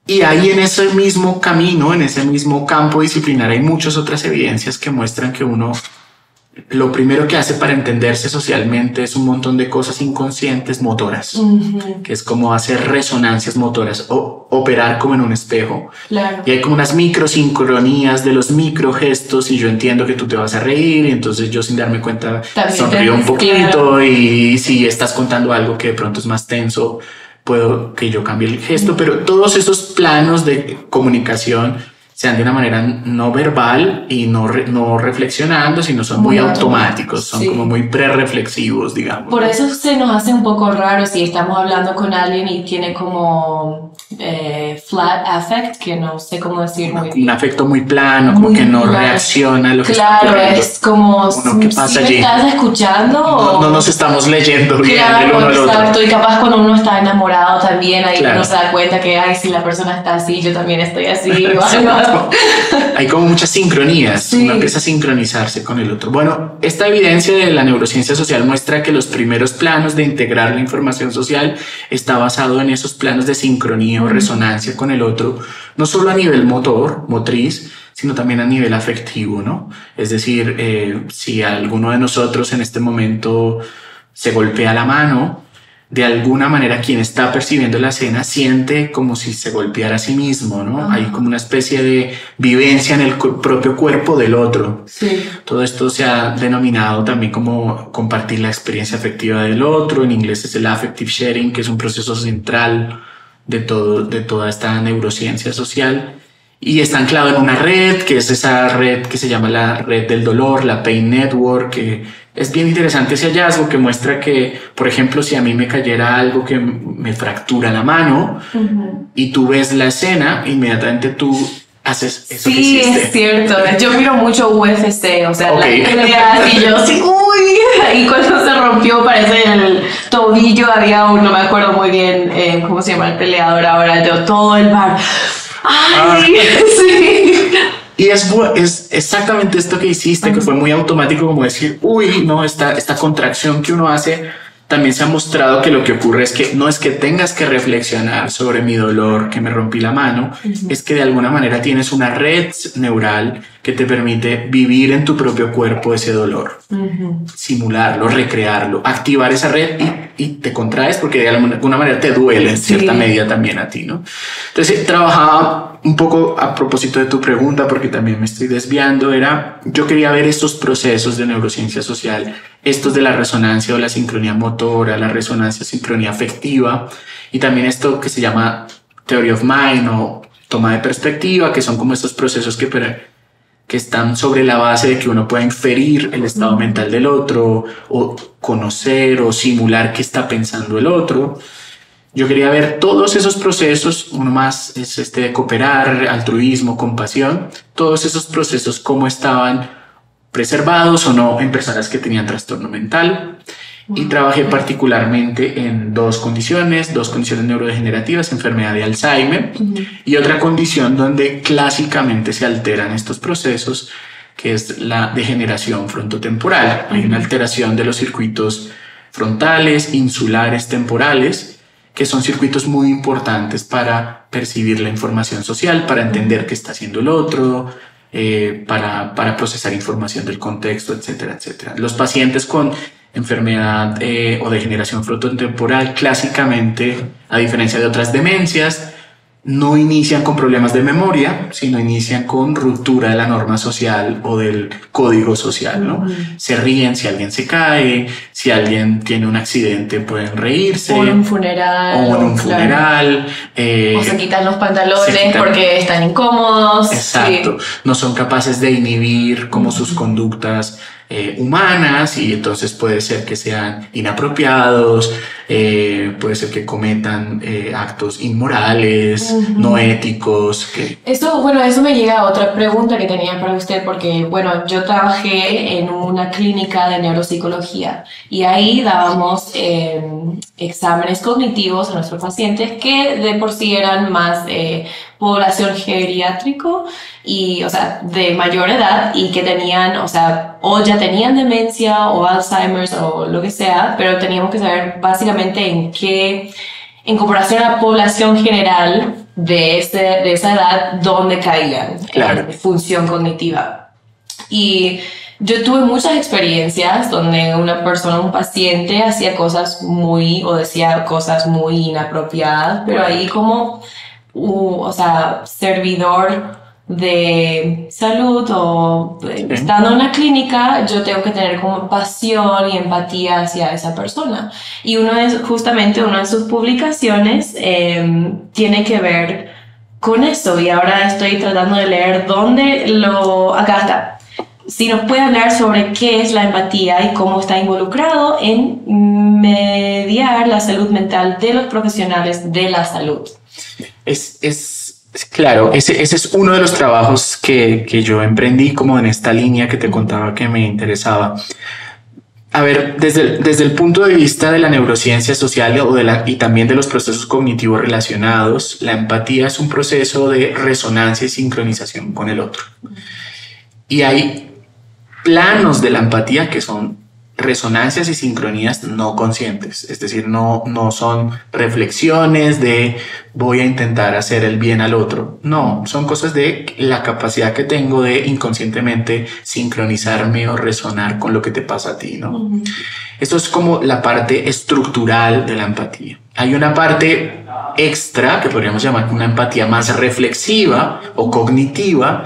Y ahí en ese mismo camino, en ese mismo campo disciplinar, hay muchas otras evidencias que muestran que uno lo primero que hace para entenderse socialmente es un montón de cosas inconscientes motoras, que es como hacer resonancias motoras o operar como en un espejo. Claro. Y hay como unas microsincronías de los microgestos y yo entiendo que tú te vas a reír y entonces yo sin darme cuenta También sonrío un poquito claro. y si estás contando algo que de pronto es más tenso, puedo que yo cambie el gesto, pero todos esos planos de comunicación sean de una manera no verbal y no, re- no reflexionando, sino son muy, Muy automáticos, son sí. como muy pre-reflexivos, digamos. Por eso se nos hace un poco raro si estamos hablando con alguien y tiene como eh, flat affect, que no sé cómo decir muy un afecto muy plano, como Muy que no plano. reacciona a lo que está Claro, es como Uno, ¿qué pasa si allí? estás escuchando No, o- no nos estamos leyendo bien el Claro, uno al otro. exacto. Y capaz cuando uno está enamorado también, ahí Claro. uno se da cuenta que, ay, si la persona está así, yo también estoy así. o algo. Hay como muchas sincronías, Sí. uno empieza a sincronizarse con el otro. Bueno, esta evidencia de la neurociencia social muestra que los primeros planos de integrar la información social está basado en esos planos de sincronía o resonancia con el otro, no solo a nivel motor, motriz, sino también a nivel afectivo, ¿no? Es decir, eh, si alguno de nosotros en este momento se golpea la mano, de alguna manera quien está percibiendo la escena siente como si se golpeara a sí mismo, ¿no? Hay como una especie de vivencia en el propio cuerpo del otro. Sí. Todo esto se ha denominado también como compartir la experiencia afectiva del otro. En inglés es el affective sharing, que es un proceso central de, todo, de toda esta neurociencia social. Y está anclado en una red, que es esa red que se llama la red del dolor, la Pain Network, que es bien interesante ese hallazgo que muestra que, por ejemplo, si a mí me cayera algo que me fractura la mano y tú ves la escena, inmediatamente tú haces eso Sí, es cierto. Yo miro mucho UFC, o sea, Ok. las peleas y yo sí, uy, y cuando se rompió, parece el tobillo, había uno, no me acuerdo muy bien eh, cómo se llama el peleador ahora, yo todo el bar. Ay, sí. Y es, es exactamente esto que hiciste, que fue muy automático, como decir, uy, no, esta, esta contracción que uno hace, también se ha mostrado que lo que ocurre es que no es que tengas que reflexionar sobre mi dolor, que me rompí la mano, es que de alguna manera tienes una red neural que te permite vivir en tu propio cuerpo ese dolor, simularlo, recrearlo, activar esa red y, y te contraes porque de alguna manera te duele en cierta Sí. medida también a ti, ¿no? Entonces trabajaba un poco a propósito de tu pregunta, porque también me estoy desviando, era, yo quería ver estos procesos de neurociencia social, estos de la resonancia o la sincronía motora, la resonancia, sincronía afectiva, y también esto que se llama Theory of Mind o toma de perspectiva, que son como estos procesos que, que están sobre la base de que uno pueda inferir el estado mental del otro o conocer o simular qué está pensando el otro. Yo quería ver todos esos procesos, uno más es este de cooperar, altruismo, compasión, todos esos procesos, cómo estaban preservados o no en personas que tenían trastorno mental. Y trabajé particularmente en dos condiciones, dos condiciones neurodegenerativas, enfermedad de Alzheimer y otra condición donde clásicamente se alteran estos procesos, que es la degeneración frontotemporal. Hay una alteración de los circuitos frontales, insulares, temporales, que son circuitos muy importantes para percibir la información social, para entender qué está haciendo el otro, eh, para, para procesar información del contexto, etcétera, etcétera. Los pacientes con enfermedad eh, o degeneración frontotemporal, clásicamente, a diferencia de otras demencias, no inician con problemas de memoria, sino inician con ruptura de la norma social o del código social, ¿no? Se ríen si alguien se cae, si alguien tiene un accidente pueden reírse. O en un funeral. O en un claro. funeral. eh, O se quitan los pantalones quitan- porque están incómodos. Exacto. Sí. No son capaces de inhibir como sus conductas eh, humanas y entonces puede ser que sean inapropiados, eh, puede ser que cometan eh, actos inmorales, no éticos, que Eso, bueno, eso me llega a otra pregunta que tenía para usted, porque, bueno, yo trabajé en una clínica de neuropsicología y ahí dábamos exámenes cognitivos a nuestros pacientes que de por sí eran más población geriátrico y, o sea, de mayor edad y que tenían, o sea, o ya tenían demencia o Alzheimer's o lo que sea, pero teníamos que saber básicamente en qué en comparación a la población general de, ese, de esa edad, dónde caían Claro. en función cognitiva. Y yo tuve muchas experiencias donde una persona, un paciente, hacía cosas muy, o decía cosas muy inapropiadas, pero ahí como, uh, o sea, servidor de salud o eh, estando en la clínica, yo tengo que tener como pasión y empatía hacia esa persona. Y uno es justamente una de sus publicaciones eh, tiene que ver con eso y ahora estoy tratando de leer dónde lo... Acá está. Si nos puede hablar sobre qué es la empatía y cómo está involucrado en mediar la salud mental de los profesionales de la salud. Es, es, claro, ese, ese es uno de los trabajos que, que yo emprendí como en esta línea que te contaba que me interesaba. A ver, desde, desde el punto de vista de la neurociencia social o de la, y también de los procesos cognitivos relacionados, la empatía es un proceso de resonancia y sincronización con el otro. Y hay planos de la empatía que son resonancias y sincronías no conscientes, es decir, no, no son reflexiones de voy a intentar hacer el bien al otro, no, son cosas de la capacidad que tengo de inconscientemente sincronizarme o resonar con lo que te pasa a ti, ¿no? Esto es como la parte estructural de la empatía. Hay una parte extra que podríamos llamar una empatía más reflexiva o cognitiva,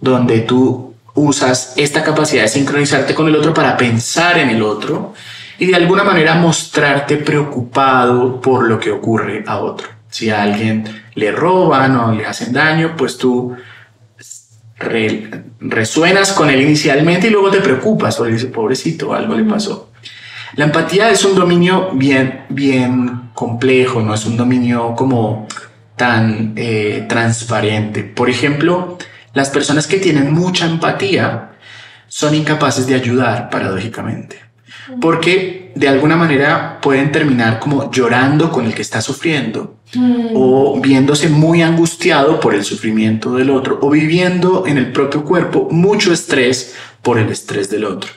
donde tú usas esta capacidad de sincronizarte con el otro para pensar en el otro y de alguna manera mostrarte preocupado por lo que ocurre a otro. Si a alguien le roban o le hacen daño, pues tú re- resuenas con él inicialmente y luego te preocupas o dices, pobrecito, algo le pasó. La empatía es un dominio bien, bien complejo, no es un dominio como tan eh, transparente. Por ejemplo, las personas que tienen mucha empatía son incapaces de ayudar, paradójicamente, porque de alguna manera pueden terminar como llorando con el que está sufriendo o viéndose muy angustiado por el sufrimiento del otro o viviendo en el propio cuerpo mucho estrés por el estrés del otro.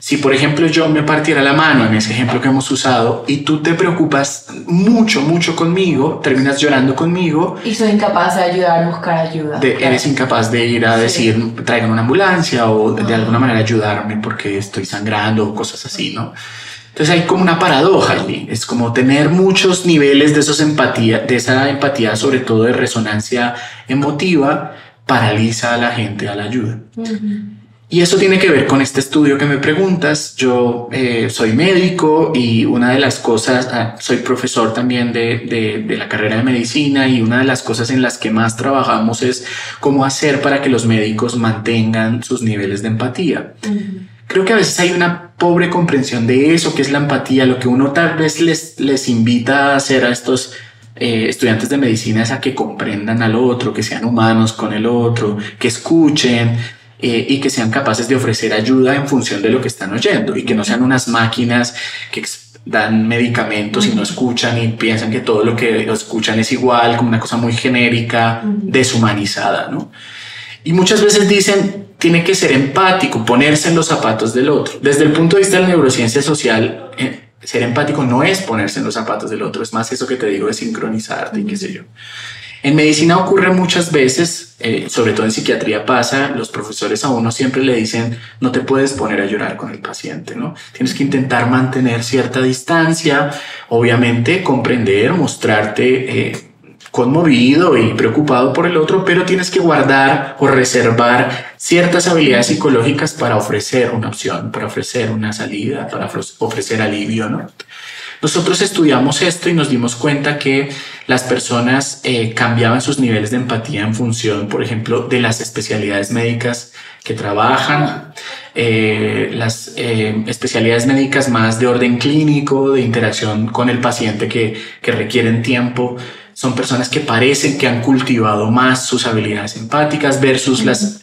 Si por ejemplo yo me partiera la mano en ese ejemplo que hemos usado y tú te preocupas mucho, mucho conmigo, terminas llorando conmigo, Y soy incapaz de ayudar, buscar ayuda. de- Claro. eres incapaz de ir a Sí. decir traigan una ambulancia o de, de alguna manera ayudarme porque estoy sangrando o cosas así, ¿no? Entonces hay como una paradoja allí, es como tener muchos niveles de, esos empatía, de esa empatía, sobre todo de resonancia emotiva, paraliza a la gente a la ayuda. Y eso tiene que ver con este estudio que me preguntas. Yo eh, soy médico y una de las cosas, ah, soy profesor también de, de- de la carrera de medicina y una de las cosas en las que más trabajamos es cómo hacer para que los médicos mantengan sus niveles de empatía. Creo que a veces hay una pobre comprensión de eso, que es la empatía, lo que uno tal vez les, les invita a hacer a estos eh, estudiantes de medicina es a que comprendan al otro, que sean humanos con el otro, que escuchen eh, y que sean capaces de ofrecer ayuda en función de lo que están oyendo y que no sean unas máquinas que dan medicamentos y no escuchan y piensan que todo lo que escuchan es igual, como una cosa muy genérica, deshumanizada, ¿no? Y muchas veces dicen, tiene que ser empático, ponerse en los zapatos del otro. Desde el punto de vista de la neurociencia social, eh, ser empático no es ponerse en los zapatos del otro, es más eso que te digo de sincronizarte y qué sé yo. En medicina ocurre muchas veces, eh, sobre todo en psiquiatría pasa, los profesores a uno siempre le dicen, no te puedes poner a llorar con el paciente, ¿no? Tienes que intentar mantener cierta distancia, obviamente comprender, mostrarte eh, conmovido y preocupado por el otro, pero tienes que guardar o reservar ciertas habilidades psicológicas para ofrecer una opción, para ofrecer una salida, para ofrecer alivio, ¿no? Nosotros estudiamos esto y nos dimos cuenta que las personas eh, cambiaban sus niveles de empatía en función, por ejemplo, de las especialidades médicas que trabajan, eh, las eh, especialidades médicas más de orden clínico, de interacción con el paciente que, que requieren tiempo. Son personas que parecen que han cultivado más sus habilidades empáticas versus las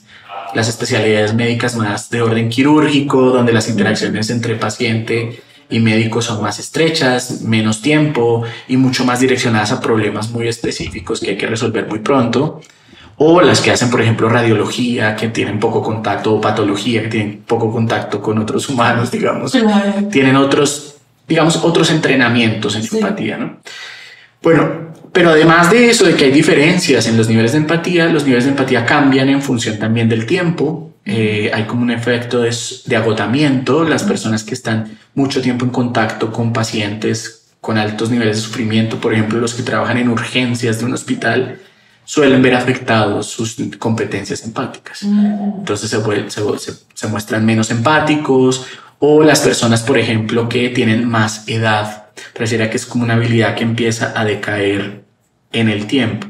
las especialidades médicas más de orden quirúrgico, donde las interacciones entre paciente y médicos son más estrechas, menos tiempo y mucho más direccionadas a problemas muy específicos que hay que resolver muy pronto. O las que hacen, por ejemplo, radiología, que tienen poco contacto, o patología, que tienen poco contacto con otros humanos, digamos. Tienen otros, digamos, otros entrenamientos en empatía, ¿no? Bueno, pero además de eso, de que hay diferencias en los niveles de empatía, los niveles de empatía cambian en función también del tiempo eh, hay como un efecto de, agotamiento. Las personas que están mucho tiempo en contacto con pacientes con altos niveles de sufrimiento, por ejemplo, los que trabajan en urgencias de un hospital, suelen ver afectados sus competencias empáticas. Entonces se, se, muestran menos empáticos o las personas, por ejemplo, que tienen más edad. Pareciera que es como una habilidad que empieza a decaer en el tiempo.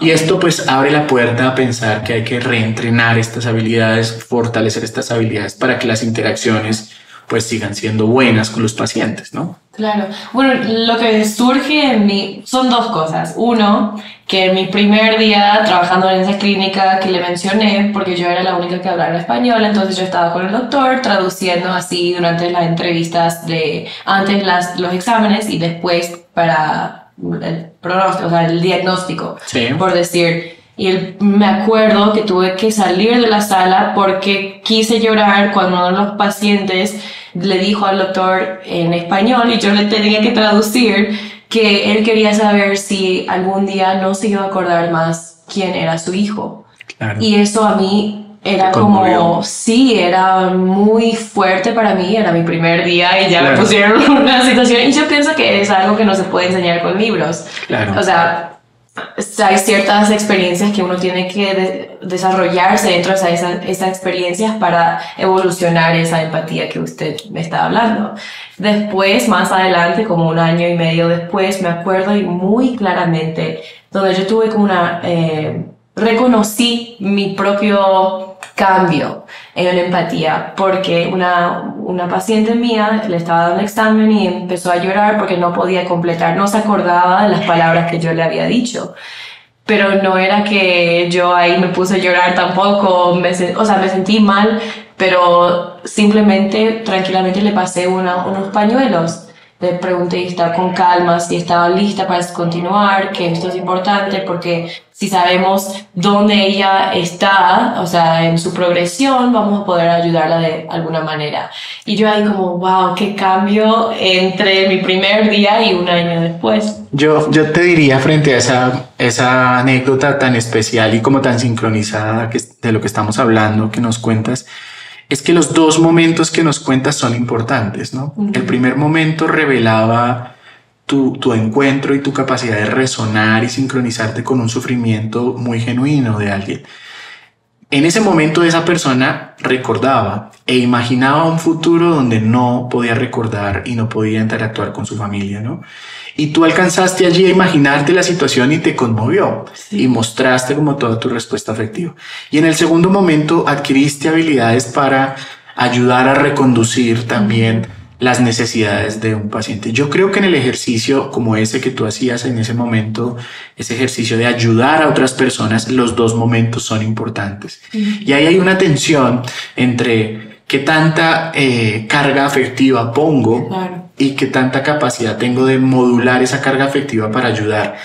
Y esto pues abre la puerta a pensar que hay que reentrenar estas habilidades, fortalecer estas habilidades para que las interacciones pues sigan siendo buenas con los pacientes, ¿no? Claro. Bueno, lo que surge en mí son dos cosas. Uno, que en mi primer día trabajando en esa clínica que le mencioné, porque yo era la única que hablaba español, entonces yo estaba con el doctor traduciendo así durante las entrevistas de antes las, los exámenes y después para el pronóstico, o sea, el diagnóstico, por decir. Y me acuerdo que tuve que salir de la sala porque quise llorar cuando uno de los pacientes le dijo al doctor en español y yo le tenía que traducir que él quería saber si algún día no se iba a acordar más quién era su hijo. Y eso a mí era como, sí, era muy fuerte para mí, era mi primer día y ya me pusieron una situación y yo pienso que es algo que no se puede enseñar con libros. Claro. O sea, hay ciertas experiencias que uno tiene que desarrollarse dentro de esas, experiencias para evolucionar esa empatía que usted me está hablando. Después, más adelante, como un año y medio después, me acuerdo y muy claramente, donde yo tuve como una... Eh, reconocí mi propio cambio en la empatía porque una, una paciente mía le estaba dando examen y empezó a llorar porque no podía completar, no se acordaba de las palabras que yo le había dicho. Pero no era que yo ahí me puse a llorar tampoco, me, o sea, me sentí mal, pero simplemente tranquilamente le pasé unos pañuelos le pregunté y estaba con calma si estaba lista para continuar, que esto es importante porque si sabemos dónde ella está, o sea, en su progresión, vamos a poder ayudarla de alguna manera. Y yo ahí como, wow, qué cambio entre mi primer día y un año después. Yo, yo te diría frente a esa, esa anécdota tan especial y como tan sincronizada que, de lo que estamos hablando, que nos cuentas, es que los dos momentos que nos cuentas son importantes, ¿no? El primer momento revelaba tu, tu, encuentro y tu capacidad de resonar y sincronizarte con un sufrimiento muy genuino de alguien. En ese momento esa persona recordaba e imaginaba un futuro donde no podía recordar y no podía interactuar con su familia, ¿no? Y tú alcanzaste allí a imaginarte la situación y te conmovió y mostraste como toda tu respuesta afectiva. Y en el segundo momento adquiriste habilidades para ayudar a reconducir también las necesidades de un paciente. Yo creo que en el ejercicio como ese que tú hacías en ese momento, ese ejercicio de ayudar a otras personas, los dos momentos son importantes. Y ahí hay una tensión entre qué tanta eh, carga afectiva pongo y qué tanta capacidad tengo de modular esa carga afectiva para ayudar.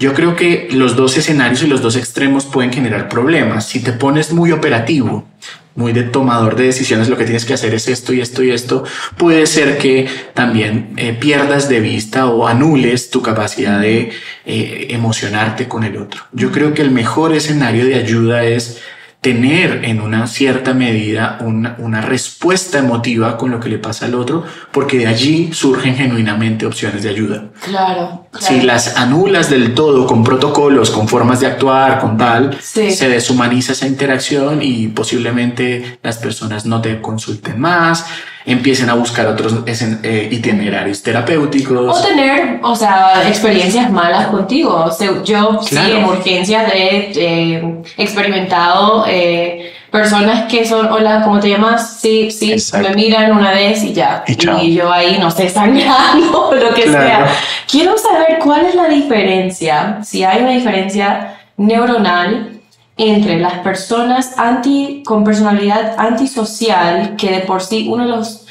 Yo creo que los dos escenarios y los dos extremos pueden generar problemas. Si te pones muy operativo, muy de tomador de decisiones, lo que tienes que hacer es esto y esto y esto, puede ser que también eh, pierdas de vista o anules tu capacidad de eh, emocionarte con el otro. Yo creo que el mejor escenario de ayuda es tener en una cierta medida una, una, respuesta emotiva con lo que le pasa al otro, porque de allí surgen genuinamente opciones de ayuda. Claro. Si las anulas del todo con protocolos, con formas de actuar, con tal, Sí. se deshumaniza esa interacción y posiblemente las personas no te consulten más, empiecen a buscar otros eh, itinerarios terapéuticos. O tener, o sea, experiencias malas contigo. O sea, yo sí Claro. en urgencias he eh, experimentado eh, personas que son, hola, ¿cómo te llamas? Sí, sí, Exacto. me miran una vez y ya. Y yo ahí, no sé, sangrando o lo que Claro. sea. Quiero saber cuál es la diferencia, si hay una diferencia neuronal entre las personas anti, con personalidad antisocial, que de por sí uno de los,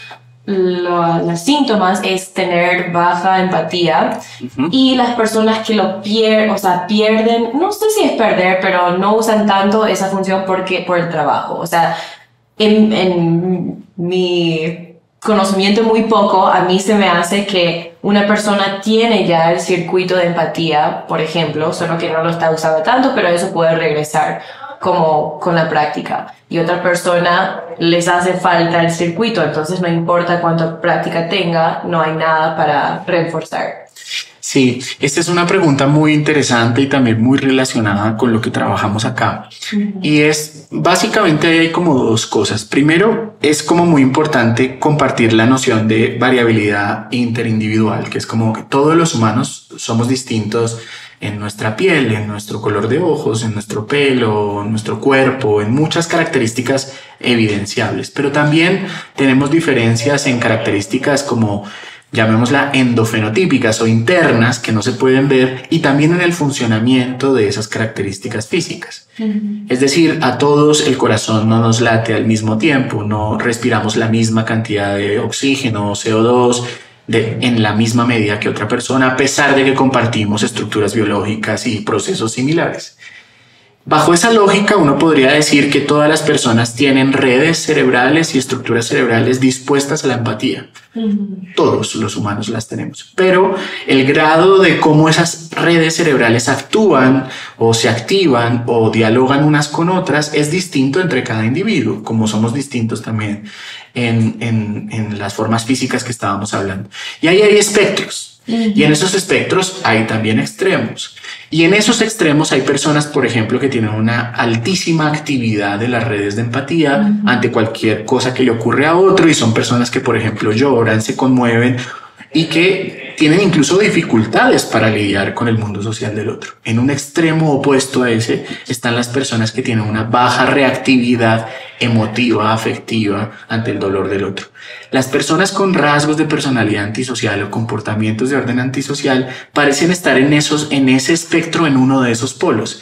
lo- los síntomas es tener baja empatía, y las personas que lo pierden, o sea, pierden, no sé si es perder, pero no usan tanto esa función porque, por el trabajo. O sea, en, en mi conocimiento muy poco, a mí se me hace que una persona tiene ya el circuito de empatía, por ejemplo, solo que no lo está usando tanto, pero eso puede regresar como con la práctica. Y otra persona les hace falta el circuito, entonces no importa cuánta práctica tenga, no hay nada para reforzar. Sí, esta es una pregunta muy interesante y también muy relacionada con lo que trabajamos acá. Y es básicamente ahí hay como dos cosas. Primero, es como muy importante compartir la noción de variabilidad interindividual, que es como que todos los humanos somos distintos en nuestra piel, en nuestro color de ojos, en nuestro pelo, en nuestro cuerpo, en muchas características evidenciables, pero también tenemos diferencias en características como llamémosla endofenotípicas o internas que no se pueden ver y también en el funcionamiento de esas características físicas. Es decir, a todos el corazón no nos late al mismo tiempo, no respiramos la misma cantidad de oxígeno o CO2 de, en la misma medida que otra persona, a pesar de que compartimos estructuras biológicas y procesos similares. Bajo esa lógica, uno podría decir que todas las personas tienen redes cerebrales y estructuras cerebrales dispuestas a la empatía. Todos los humanos las tenemos. Pero el grado de cómo esas redes cerebrales actúan o se activan o dialogan unas con otras es distinto entre cada individuo, como somos distintos también en, en, en las formas físicas que estábamos hablando. Y ahí hay espectros. Y en esos espectros hay también extremos. Y en esos extremos hay personas, por ejemplo, que tienen una altísima actividad de las redes de empatía ante cualquier cosa que le ocurre a otro y son personas que, por ejemplo, lloran, se conmueven y que tienen incluso dificultades para lidiar con el mundo social del otro. En un extremo opuesto a ese están las personas que tienen una baja reactividad emotiva, afectiva ante el dolor del otro. Las personas con rasgos de personalidad antisocial o comportamientos de orden antisocial parecen estar en esos en ese espectro en uno de esos polos.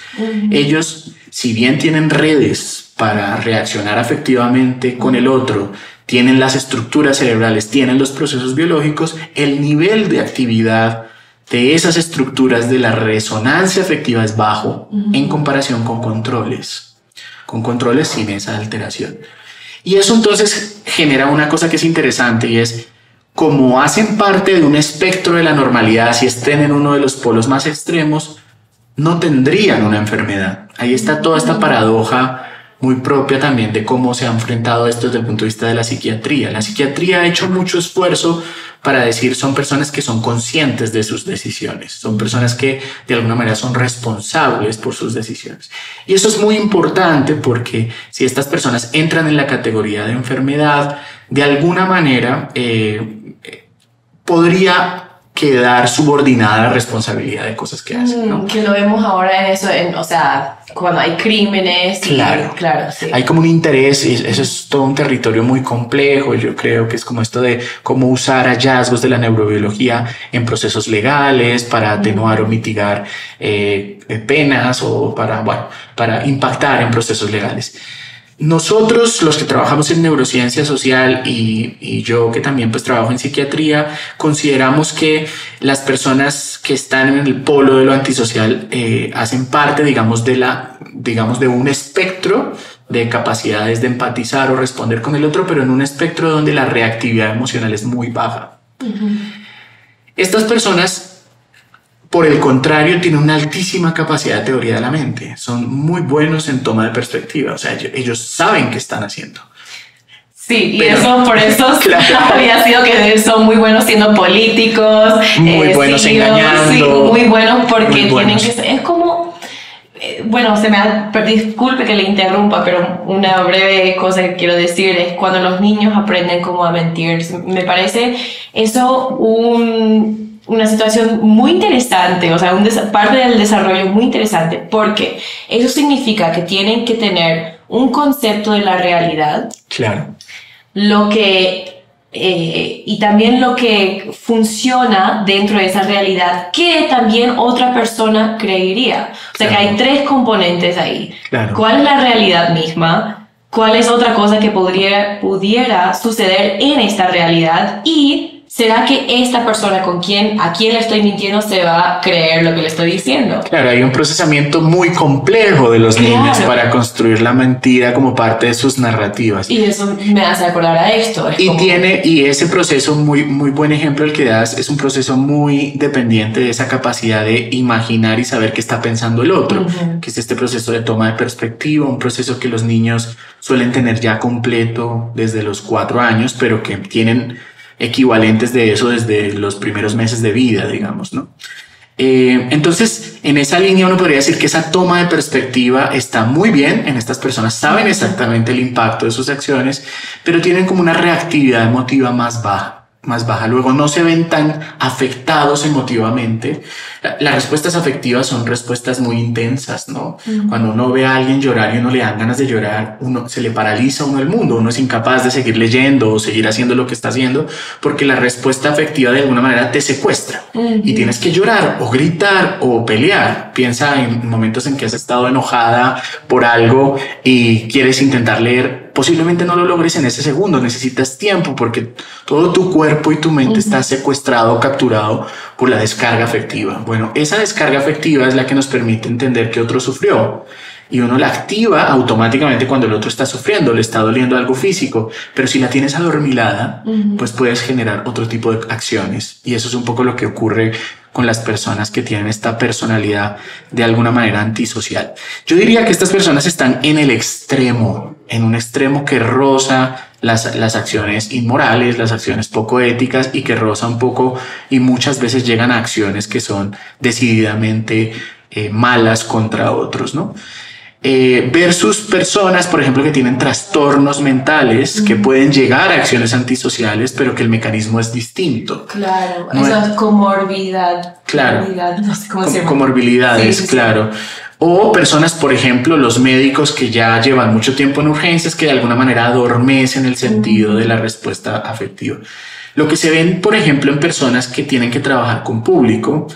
Ellos si bien tienen redes para reaccionar afectivamente con el otro, tienen las estructuras cerebrales, tienen los procesos biológicos, el nivel de actividad de esas estructuras de la resonancia afectiva es bajo en comparación con controles, con controles sin esa alteración. Y eso entonces genera una cosa que es interesante y es como hacen parte de un espectro de la normalidad, si estén en uno de los polos más extremos, no tendrían una enfermedad. Ahí está toda esta paradoja muy propia también de cómo se ha enfrentado esto desde el punto de vista de la psiquiatría. La psiquiatría ha hecho mucho esfuerzo para decir son personas que son conscientes de sus decisiones, son personas que de alguna manera son responsables por sus decisiones. Y eso es muy importante porque si estas personas entran en la categoría de enfermedad, de alguna manera eh, podría quedar subordinada a la responsabilidad de cosas que hacen. ¿no? Mm, Que lo vemos ahora en eso, en, o sea, cuando hay crímenes. y- Claro. claro, sí. Hay como un interés, y eso es todo un territorio muy complejo. Yo creo que es como esto de cómo usar hallazgos de la neurobiología en procesos legales para atenuar o mitigar eh, penas o para, bueno, para impactar en procesos legales. Nosotros, los que trabajamos en neurociencia social y, y, yo que también pues trabajo en psiquiatría, consideramos que las personas que están en el polo de lo antisocial eh, hacen parte, digamos, de la, digamos, de un espectro de capacidades de empatizar o responder con el otro, pero en un espectro donde la reactividad emocional es muy baja. Uh -huh. Estas personas por el contrario, tienen una altísima capacidad de teoría de la mente. Son muy buenos en toma de perspectiva. O sea, ellos, ellos saben qué están haciendo. Sí, y Pero- eso por eso Claro. había sido que son muy buenos siendo políticos, Muy buenos engañando. sí, muy buenos porque Muy tienen buenos. que ser, es como, eh, bueno, se me ha, disculpe que le interrumpa, pero una breve cosa que quiero decir es cuando los niños aprenden cómo a mentir, me parece eso un, una situación muy interesante, o sea, un parte del desarrollo muy interesante, porque eso significa que tienen que tener un concepto de la realidad Claro. lo que eh, y también lo que funciona dentro de esa realidad que también otra persona creería. O sea que hay tres componentes ahí. Claro. ¿Cuál es la realidad misma? ¿Cuál es otra cosa que podría, pudiera suceder en esta realidad? Y ¿será que esta persona con quien, a quien le estoy mintiendo se va a creer lo que le estoy diciendo? Claro, hay un procesamiento muy complejo de los Claro. niños para construir la mentira como parte de sus narrativas. Y eso me hace acordar a esto. es Y como- tiene, y ese proceso, muy, muy buen ejemplo el que das, es un proceso muy dependiente de esa capacidad de imaginar y saber qué está pensando el otro, que es este proceso de toma de perspectiva, un proceso que los niños suelen tener ya completo desde los cuatro años, pero que tienen equivalentes de eso desde los primeros meses de vida, digamos, ¿no? Eh, entonces, en esa línea uno podría decir que esa toma de perspectiva está muy bien en estas personas, saben exactamente el impacto de sus acciones, pero tienen como una reactividad emotiva más baja, más baja. Luego no se ven tan afectados emotivamente. La- Las respuestas afectivas son respuestas muy intensas, ¿no? Cuando uno ve a alguien llorar y uno le dan ganas de llorar, uno se le paraliza a uno el mundo, uno es incapaz de seguir leyendo o seguir haciendo lo que está haciendo porque la respuesta afectiva de alguna manera te secuestra y tienes que llorar o gritar o pelear. Piensa en momentos en que has estado enojada por algo y quieres intentar leer. Posiblemente no lo logres en ese segundo, necesitas tiempo porque todo tu cuerpo y tu mente está secuestrado, capturado por la descarga afectiva. Bueno, esa descarga afectiva es la que nos permite entender que otro sufrió y uno la activa automáticamente cuando el otro está sufriendo, le está doliendo algo físico, pero si la tienes adormilada, pues puedes generar otro tipo de acciones. Y eso es un poco lo que ocurre con las personas que tienen esta personalidad de alguna manera antisocial. Yo diría que estas personas están en el extremo, en un extremo que roza las, las acciones inmorales, las acciones poco éticas y que roza un poco y muchas veces llegan a acciones que son decididamente eh, malas contra otros, ¿no? Eh, versus personas, por ejemplo, que tienen trastornos mentales que pueden llegar a acciones antisociales, pero que el mecanismo es distinto. Claro, No esa comorbidad. Claro. comorbidad, no sé cómo Com- se llama. comorbilidades, Sí, sí, sí. O personas, por ejemplo, los médicos que ya llevan mucho tiempo en urgencias que de alguna manera adormecen el sentido de la respuesta afectiva. Lo que se ven, por ejemplo, en personas que tienen que trabajar con público,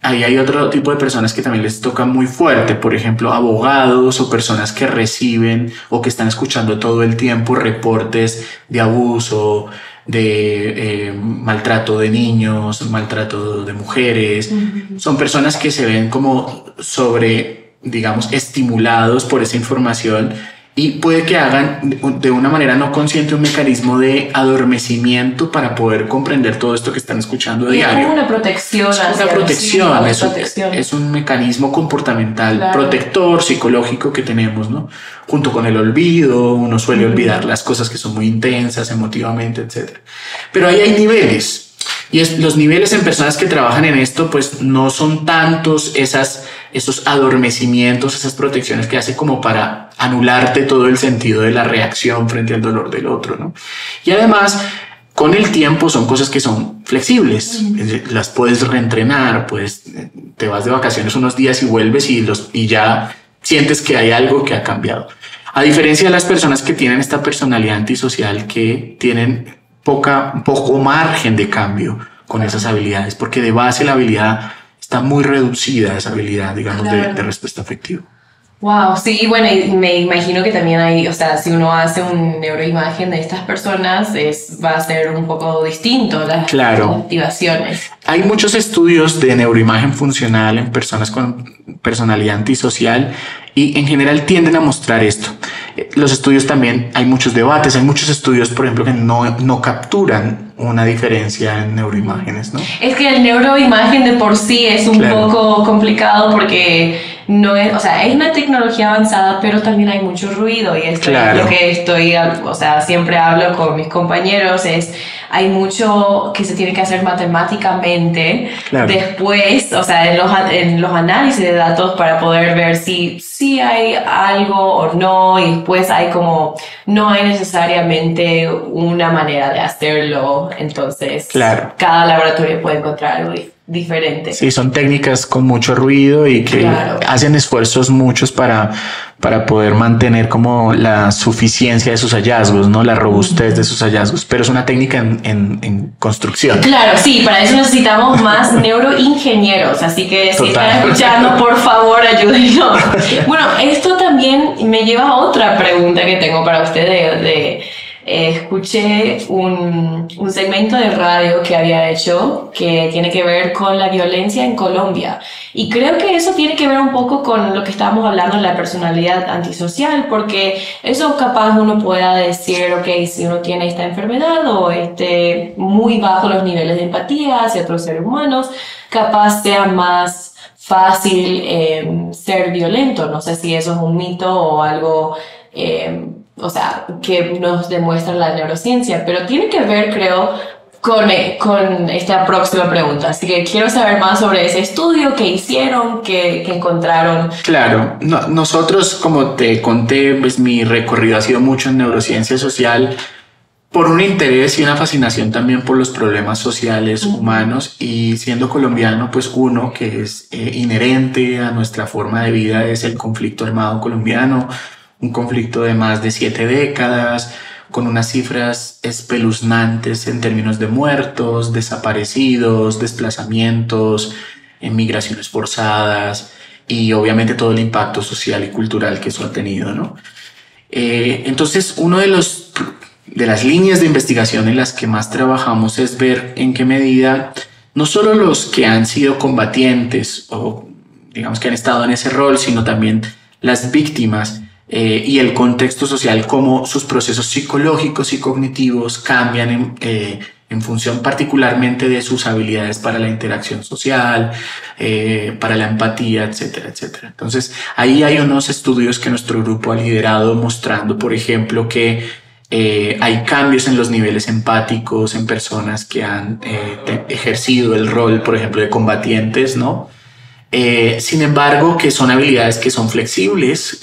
ahí hay otro tipo de personas que también les toca muy fuerte, por ejemplo, abogados o personas que reciben o que están escuchando todo el tiempo reportes de abuso, de eh, maltrato de niños, maltrato de mujeres. Son personas que se ven como sobre, digamos, estimulados por esa información y puede que hagan de una manera no consciente un mecanismo de adormecimiento para poder comprender todo esto que están escuchando a Y es diario. como una protección. Es una protección, es un, protección. es un mecanismo comportamental Claro. protector, psicológico que tenemos, ¿no? Junto con el olvido, uno suele olvidar las cosas que son muy intensas emotivamente, etc. Pero ahí hay niveles. Y es, los niveles en personas que trabajan en esto, pues no son tantos esas, esos adormecimientos, esas protecciones que hace como para anularte todo el sentido de la reacción frente al dolor del otro, ¿no? Y además, con el tiempo son cosas que son flexibles, Es- las puedes reentrenar, pues te vas de vacaciones unos días y vuelves y, los, y ya sientes que hay algo que ha cambiado. A diferencia de las personas que tienen esta personalidad antisocial que tienen poca, poco margen de cambio con esas habilidades, porque de base la habilidad está muy reducida, esa habilidad, digamos, de- Claro. de respuesta afectiva. Wow, sí, bueno, y me imagino que también hay, o sea, si uno hace un neuroimagen de estas personas, es, va a ser un poco distinto las, Claro. las activaciones. Hay muchos estudios de neuroimagen funcional en personas con personalidad antisocial y en general tienden a mostrar esto. Los estudios también, hay muchos debates, hay muchos estudios, por ejemplo, que no, no capturan una diferencia en neuroimágenes, ¿no? Es que el neuroimagen de por sí es un Claro. poco complicado porque no es, o sea, es una tecnología avanzada, pero también hay mucho ruido y esto Claro. es lo que estoy, o sea, siempre hablo con mis compañeros, es, hay mucho que se tiene que hacer matemáticamente Claro. después, o sea, en los, en los análisis de datos para poder ver si, si hay algo o no y después hay como, no hay necesariamente una manera de hacerlo, entonces Claro. cada laboratorio puede encontrar algo diferente. Sí, son técnicas con mucho ruido y que Claro. hacen esfuerzos muchos para, para poder mantener como la suficiencia de sus hallazgos, ¿no? La robustez de sus hallazgos, pero es una técnica en, en- en construcción. Claro, sí, para eso necesitamos más neuroingenieros, así que si Total. están escuchando, por favor, ayúdenos. Bueno, esto también me lleva a otra pregunta que tengo para usted. De, de, eh, escuché un, un segmento de radio que había hecho que tiene que ver con la violencia en Colombia. Y creo que eso tiene que ver un poco con lo que estábamos hablando de la personalidad antisocial, porque eso capaz uno pueda decir, ok, si uno tiene esta enfermedad o este, muy bajo los niveles de empatía hacia otros seres humanos, capaz sea más fácil eh, ser violento. No sé si eso es un mito o algo, eh, o sea, que nos demuestra la neurociencia, pero tiene que ver, creo, con, eh, con esta próxima pregunta. Así que quiero saber más sobre ese estudio que hicieron, que, que encontraron. Claro, no- nosotros, como te conté, pues mi recorrido ha sido mucho en neurociencia social por un interés y una fascinación también por los problemas sociales humanos y siendo colombiano, pues uno que es eh, inherente a nuestra forma de vida es el conflicto armado colombiano, un conflicto de más de siete décadas, con unas cifras espeluznantes en términos de muertos, desaparecidos, desplazamientos, migraciones forzadas y obviamente todo el impacto social y cultural que eso ha tenido, ¿no? Eh, entonces, uno de los de las líneas de investigación en las que más trabajamos es ver en qué medida no solo los que han sido combatientes o digamos que han estado en ese rol, sino también las víctimas eh, y el contexto social, cómo sus procesos psicológicos y cognitivos cambian en, eh, en función particularmente de sus habilidades para la interacción social, eh, para la empatía, etcétera, etcétera. Entonces, ahí hay unos estudios que nuestro grupo ha liderado mostrando, por ejemplo, que eh, hay cambios en los niveles empáticos en personas que han ejercido el rol, por ejemplo, de combatientes, ¿no? Sin embargo, que son habilidades que son flexibles.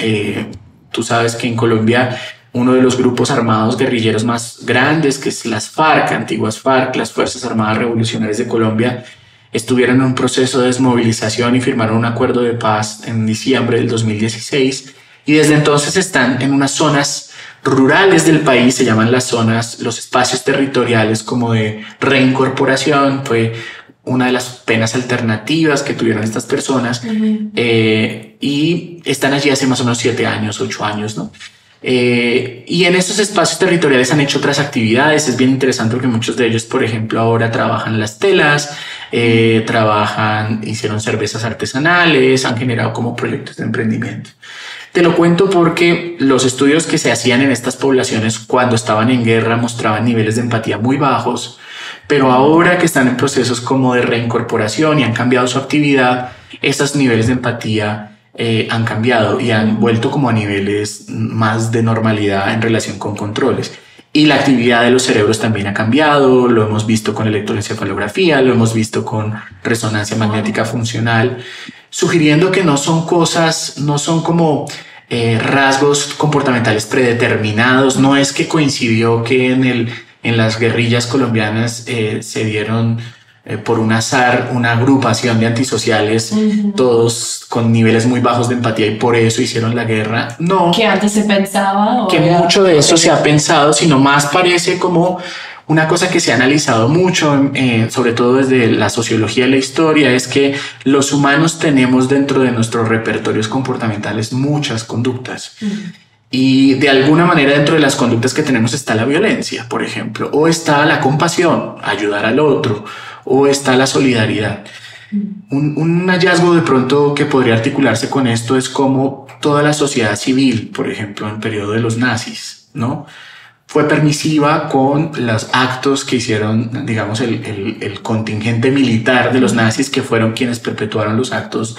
Tú sabes que en Colombia uno de los grupos armados guerrilleros más grandes, que es las FARC, antiguas FARC, las Fuerzas Armadas Revolucionarias de Colombia, estuvieron en un proceso de desmovilización y firmaron un acuerdo de paz en diciembre del 2016 y desde entonces están en unas zonas rurales del país, se llaman las zonas, los espacios territoriales como de reincorporación, fue una de las penas alternativas que tuvieron estas personas eh, y están allí hace más o menos siete años, ocho años, ¿no? Eh, y en estos espacios territoriales han hecho otras actividades. Es bien interesante porque muchos de ellos, por ejemplo, ahora trabajan las telas, eh, trabajan, hicieron cervezas artesanales, han generado como proyectos de emprendimiento. Te lo cuento porque los estudios que se hacían en estas poblaciones cuando estaban en guerra mostraban niveles de empatía muy bajos, pero ahora que están en procesos como de reincorporación y han cambiado su actividad, estos niveles de empatía eh, han cambiado y han vuelto como a niveles más de normalidad en relación con controles. Y la actividad de los cerebros también ha cambiado, lo hemos visto con electroencefalografía, lo hemos visto con resonancia magnética funcional, sugiriendo que no son cosas, no son como eh, rasgos comportamentales predeterminados, no es que coincidió que en, el, en las guerrillas colombianas eh, se dieron eh, por un azar una agrupación de antisociales, todos con niveles muy bajos de empatía y por eso hicieron la guerra. No, Que antes se pensaba. que mucho de eso se ha pensado, sino más parece como una cosa que se ha analizado mucho, eh, sobre todo desde la sociología y la historia, es que los humanos tenemos dentro de nuestros repertorios comportamentales muchas conductas. Y de alguna manera dentro de las conductas que tenemos está la violencia, por ejemplo, o está la compasión, ayudar al otro, o está la solidaridad. Un, un hallazgo de pronto que podría articularse con esto es como toda la sociedad civil, por ejemplo, en el periodo de los nazis, ¿no? Fue permisiva con los actos que hicieron, digamos, el, el, el contingente militar de los nazis, que fueron quienes perpetuaron los actos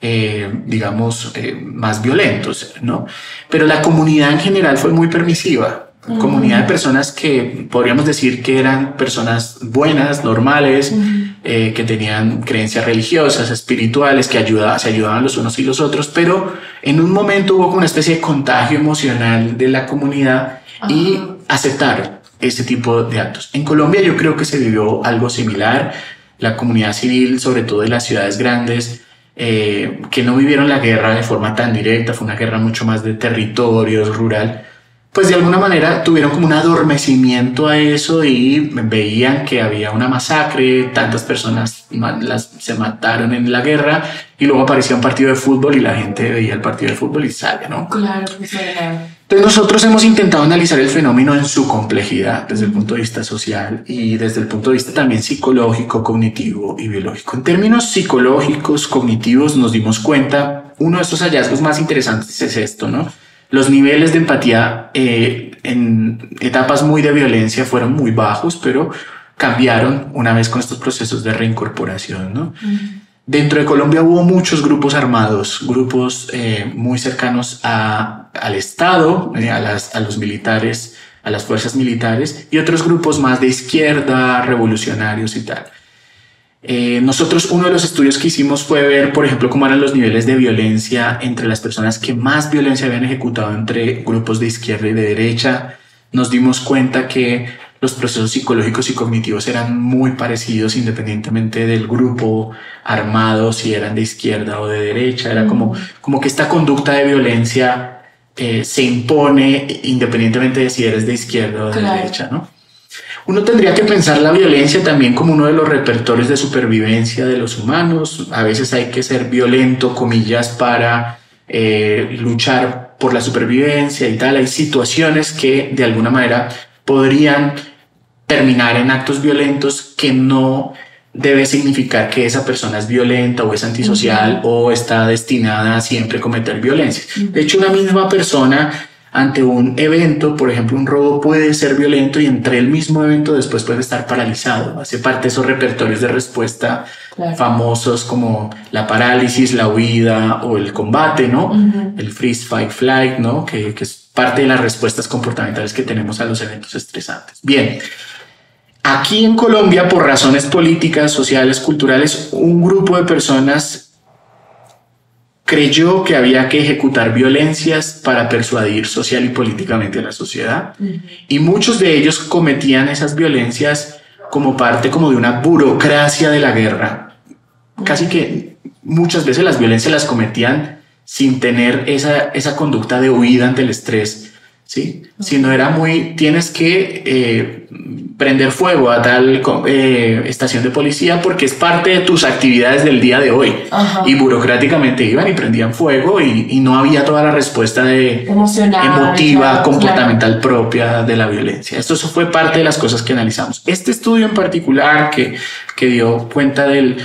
eh, digamos, eh, más violentos, ¿no? Pero la comunidad en general fue muy permisiva. Comunidad de personas que podríamos decir que eran personas buenas, normales, eh, que tenían creencias religiosas, espirituales, que ayudaban, se ayudaban los unos y los otros, pero en un momento hubo como una especie de contagio emocional de la comunidad y aceptaron ese tipo de actos. En Colombia yo creo que se vivió algo similar. La comunidad civil, sobre todo en las ciudades grandes, eh, que no vivieron la guerra de forma tan directa, fue una guerra mucho más de territorios, rural, pues de alguna manera tuvieron como un adormecimiento a eso y veían que había una masacre, tantas personas se mataron en la guerra y luego aparecía un partido de fútbol y la gente veía el partido de fútbol y sale, ¿no? Claro, pues era. Entonces nosotros hemos intentado analizar el fenómeno en su complejidad desde el punto de vista social y desde el punto de vista también psicológico, cognitivo y biológico. En términos psicológicos, cognitivos, nos dimos cuenta, uno de estos hallazgos más interesantes es esto, ¿no? Los niveles de empatía eh, en etapas muy de violencia fueron muy bajos, pero cambiaron una vez con estos procesos de reincorporación, ¿no? Dentro de Colombia hubo muchos grupos armados, grupos eh, muy cercanos a, al Estado, eh, a, las, a los militares, a las fuerzas militares, y otros grupos más de izquierda, revolucionarios y tal. Eh, nosotros uno de los estudios que hicimos fue ver, por ejemplo, cómo eran los niveles de violencia entre las personas que más violencia habían ejecutado entre grupos de izquierda y de derecha. Nos dimos cuenta que los procesos psicológicos y cognitivos eran muy parecidos independientemente del grupo armado, si eran de izquierda o de derecha. Era como, como que esta conducta de violencia eh, se impone independientemente de si eres de izquierda o de derecha, ¿no? Uno tendría que pensar la violencia también como uno de los repertorios de supervivencia de los humanos. A veces hay que ser violento, comillas, para eh, luchar por la supervivencia y tal. Hay situaciones que de alguna manera podrían terminar en actos violentos que no debe significar que esa persona es violenta o es antisocial o está destinada a siempre cometer violencia. De hecho, una misma persona ante un evento, por ejemplo, un robo puede ser violento y entre el mismo evento después puede estar paralizado. Hace parte de esos repertorios de respuesta famosos como la parálisis, la huida o el combate, ¿no? El freeze, fight, flight, ¿no? Que, que es parte de las respuestas comportamentales que tenemos a los eventos estresantes. Bien, aquí en Colombia, por razones políticas, sociales, culturales, un grupo de personas creyó que había que ejecutar violencias para persuadir social y políticamente a la sociedad. Y muchos de ellos cometían esas violencias como parte como de una burocracia de la guerra. Casi que muchas veces las violencias las cometían sin tener esa, esa conducta de huida ante el estrés, ¿sí? Sino era muy, tienes que eh, prender fuego a tal eh, estación de policía porque es parte de tus actividades del día de hoy. Y burocráticamente iban y prendían fuego y, y, no había toda la respuesta de Emocional, emotiva, comportamental propia de la violencia. Esto eso fue parte de las cosas que analizamos. Este estudio en particular que, que dio cuenta del,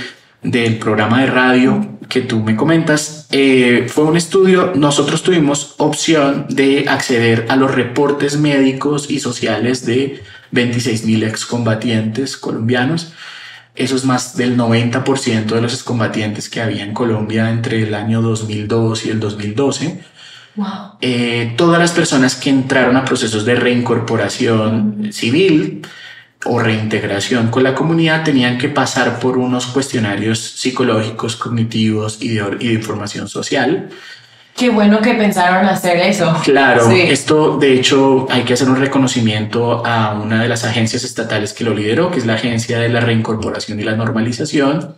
del programa de radio que tú me comentas, eh, fue un estudio, nosotros tuvimos opción de acceder a los reportes médicos y sociales de 26 mil excombatientes colombianos. Eso es más del 90% de los excombatientes que había en Colombia entre el año 2002 y el 2012. Wow. Eh, todas las personas que entraron a procesos de reincorporación civil, o reintegración con la comunidad tenían que pasar por unos cuestionarios psicológicos, cognitivos y de, y de información social. Qué bueno que pensaron hacer eso. Claro, sí. esto de hecho hay que hacer un reconocimiento a una de las agencias estatales que lo lideró, que es la Agencia de la Reincorporación y la Normalización.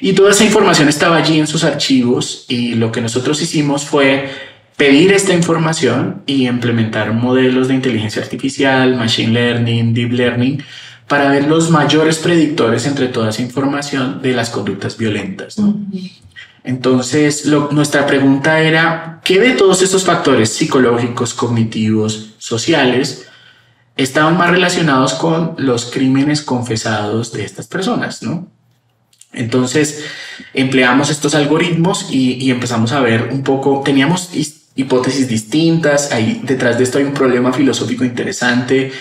Y toda esa información estaba allí en sus archivos y lo que nosotros hicimos fue pedir esta información y implementar modelos de inteligencia artificial, machine learning, deep learning, para ver los mayores predictores entre toda esa información de las conductas violentas. ¿no? Entonces, nuestra pregunta era, ¿qué de todos estos factores psicológicos, cognitivos, sociales, estaban más relacionados con los crímenes confesados de estas personas? ¿no? Entonces empleamos estos algoritmos y, y empezamos a ver un poco, teníamos hipótesis distintas, ahí detrás de esto hay un problema filosófico interesante,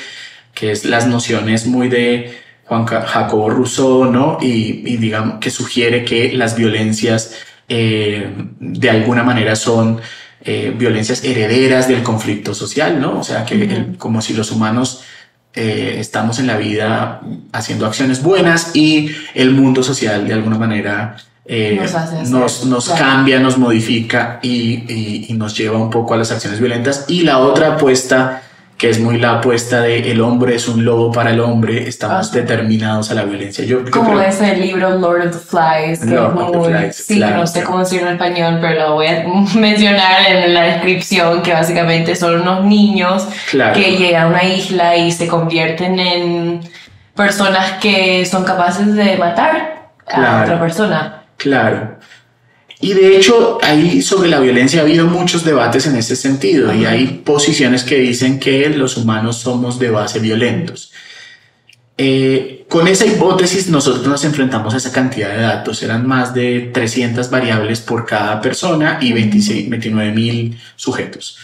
que es las nociones muy de Juan Jacobo Rousseau, ¿no? Y, y digamos que sugiere que las violencias eh, de alguna manera son eh, violencias herederas del conflicto social, ¿no? O sea, que como si los humanos eh, estamos en la vida haciendo acciones buenas y el mundo social de alguna manera nos, nos, cambia, nos modifica y, y, nos lleva un poco a las acciones violentas. Y la otra apuesta que es muy la apuesta de el hombre es un lobo para el hombre, estamos ah. determinados a la violencia. Yo, Como ese libro Lord of the Flies, que Lord of the Flies, sí, no sé cómo decirlo en español, pero lo voy a mencionar en la descripción, que básicamente son unos niños que llegan a una isla y se convierten en personas que son capaces de matar a otra persona. Claro. Y de hecho, ahí sobre la violencia ha habido muchos debates en ese sentido y hay posiciones que dicen que los humanos somos de base violentos. Eh, con esa hipótesis nosotros nos enfrentamos a esa cantidad de datos, eran más de 300 variables por cada persona y 26, 29 mil sujetos.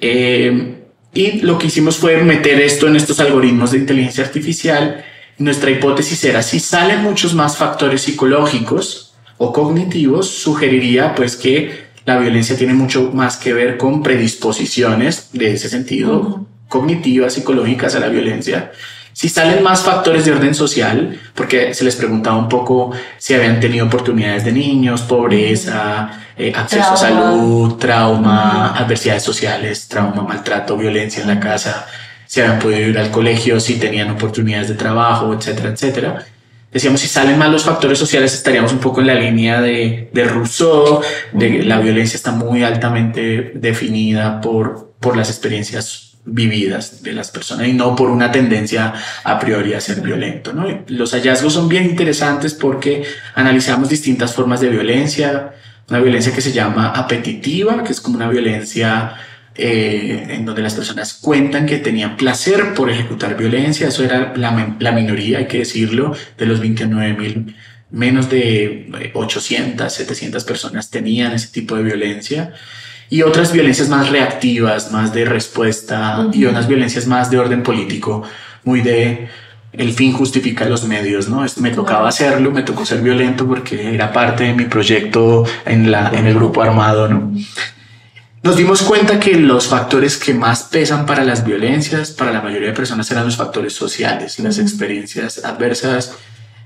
Eh, y lo que hicimos fue meter esto en estos algoritmos de inteligencia artificial. Nuestra hipótesis era si salen muchos más factores psicológicos, o cognitivos, sugeriría pues que la violencia tiene mucho más que ver con predisposiciones de ese sentido, cognitivas, psicológicas a la violencia. Si salen más factores de orden social, porque se les preguntaba un poco si habían tenido oportunidades de niños, pobreza, eh, acceso a salud, trauma, adversidades sociales, trauma, maltrato, violencia en la casa, si habían podido ir al colegio, si tenían oportunidades de trabajo, etcétera, etcétera decíamos, si salen mal los factores sociales, estaríamos un poco en la línea de, de Rousseau, de la violencia está muy altamente definida por, por las experiencias vividas de las personas y no por una tendencia a priori a ser violento. ¿no? Los hallazgos son bien interesantes porque analizamos distintas formas de violencia, una violencia que se llama apetitiva, que es como una violencia eh, en donde las personas cuentan que tenían placer por ejecutar violencia, eso era la, la minoría, hay que decirlo, de los 29 mil, menos de 800, 700 personas tenían ese tipo de violencia. Y otras violencias más reactivas, más de respuesta y unas violencias más de orden político, muy de el fin justifica los medios, ¿no? Me tocaba hacerlo, me tocó ser violento porque era parte de mi proyecto en, la, en el grupo armado, ¿no? Nos dimos cuenta que los factores que más pesan para las violencias, para la mayoría de personas, eran los factores sociales, las experiencias adversas,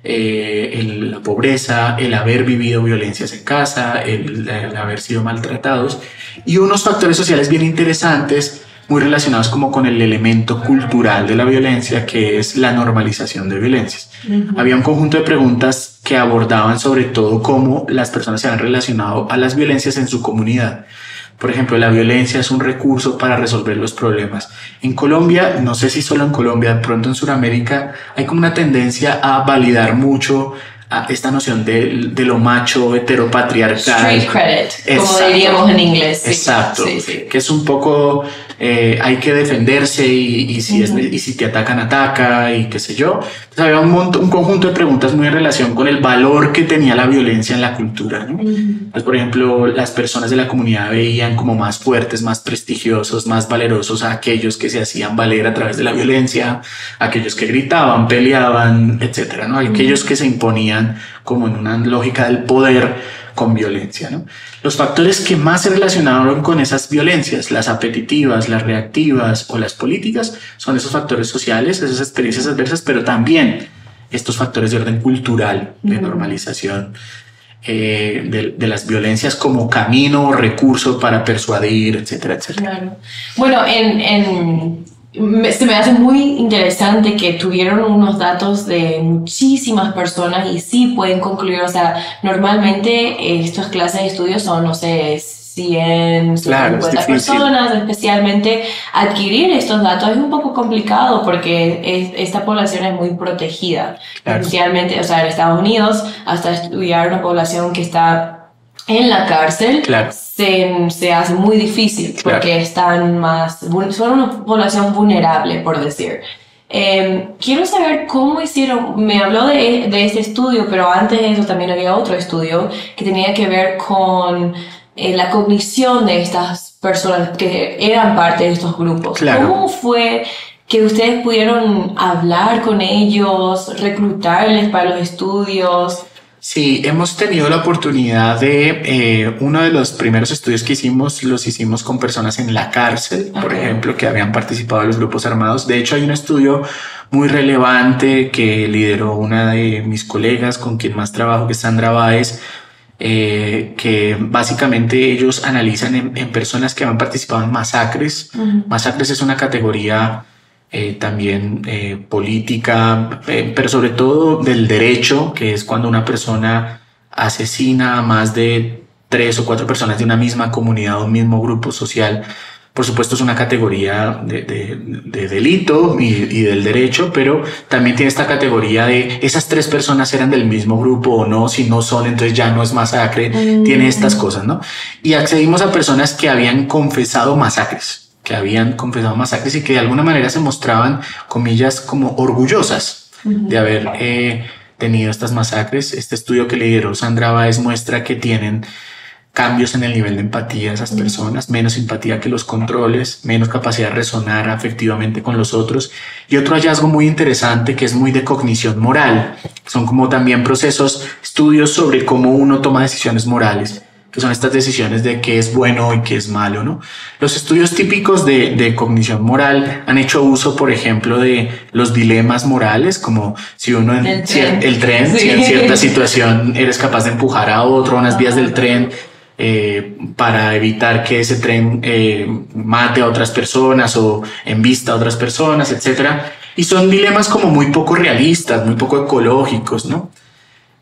eh, la pobreza, el haber vivido violencias en casa, el, haber sido maltratados y unos factores sociales bien interesantes, muy relacionados como con el elemento cultural de la violencia, que es la normalización de violencias. Había un conjunto de preguntas que abordaban sobre todo cómo las personas se han relacionado a las violencias en su comunidad. Por ejemplo, la violencia es un recurso para resolver los problemas. En Colombia, no sé si solo en Colombia, de pronto en Sudamérica, hay como una tendencia a validar mucho a esta noción de, de lo macho heteropatriarcal. Street credit, como diríamos en inglés. Exacto, que es un poco eh, hay que defenderse y, y si y si te atacan, ataca y qué sé yo. Entonces había un, un conjunto de preguntas muy en relación con el valor que tenía la violencia en la cultura. ¿no? pues, por ejemplo, las personas de la comunidad veían como más fuertes, más prestigiosos, más valerosos a aquellos que se hacían valer a través de la violencia, aquellos que gritaban, peleaban, etcétera, ¿no? Aquellos que se imponían como en una lógica del poder con violencia. ¿no? Los factores que más se relacionaron con esas violencias, las apetitivas, las reactivas o las políticas, son esos factores sociales, esas experiencias adversas, pero también estos factores de orden cultural, de normalización. Eh, de, de, las violencias como camino o recurso para persuadir, etcétera, etcétera. Claro. Bueno, en, en se me hace muy interesante que tuvieron unos datos de muchísimas personas y sí pueden concluir, o sea, normalmente estas clases de estudios son, no sé, 100, 150 personas, especialmente adquirir estos datos es un poco complicado porque esta población es muy protegida, especialmente, o sea, en Estados Unidos, hasta estudiar una población que está en la cárcel se, se, hace muy difícil porque están más, son una población vulnerable, por decir. Eh, quiero saber cómo hicieron, me habló de, de este estudio, pero antes de eso también había otro estudio que tenía que ver con eh, la cognición de estas personas que eran parte de estos grupos. Claro. ¿Cómo fue que ustedes pudieron hablar con ellos, reclutarles para los estudios? Sí, hemos tenido la oportunidad de, eh, uno de los primeros estudios que hicimos, los hicimos con personas en la cárcel, por ejemplo, que habían participado de los grupos armados. De hecho, hay un estudio muy relevante que lideró una de mis colegas con quien más trabajo, que es Sandra Báez, eh, que básicamente ellos analizan en, en personas que han participado en masacres. Masacres es una categoría eh, también eh, política, eh, pero sobre todo del derecho, que es cuando una persona asesina a más de tres o cuatro personas de una misma comunidad o un mismo grupo social. Por supuesto es una categoría de, de- de delito y, y del derecho, pero también tiene esta categoría de esas tres personas eran del mismo grupo o no, si no son, entonces ya no es masacre, tiene estas cosas, ¿no? Y accedimos a personas que habían confesado masacres, que habían confesado masacres y que de alguna manera se mostraban, comillas, como orgullosas de haber eh, tenido estas masacres. Este estudio que lideró Sandra Báez muestra que tienen cambios en el nivel de empatía de esas personas, menos empatía que los controles, menos capacidad de resonar afectivamente con los otros. Y otro hallazgo muy interesante que es muy de cognición moral. Son como también procesos, estudios sobre cómo uno toma decisiones morales que son estas decisiones de qué es bueno y qué es malo, ¿no? Los estudios típicos de, de cognición moral han hecho uso, por ejemplo, de los dilemas morales, como si uno en El tren. el tren, si Sí. en cierta situación eres capaz de empujar a otro a unas vías del tren eh, para evitar que ese tren eh, mate a otras personas o envista a otras personas, etcétera. Y son dilemas como muy poco realistas, muy poco ecológicos, ¿no?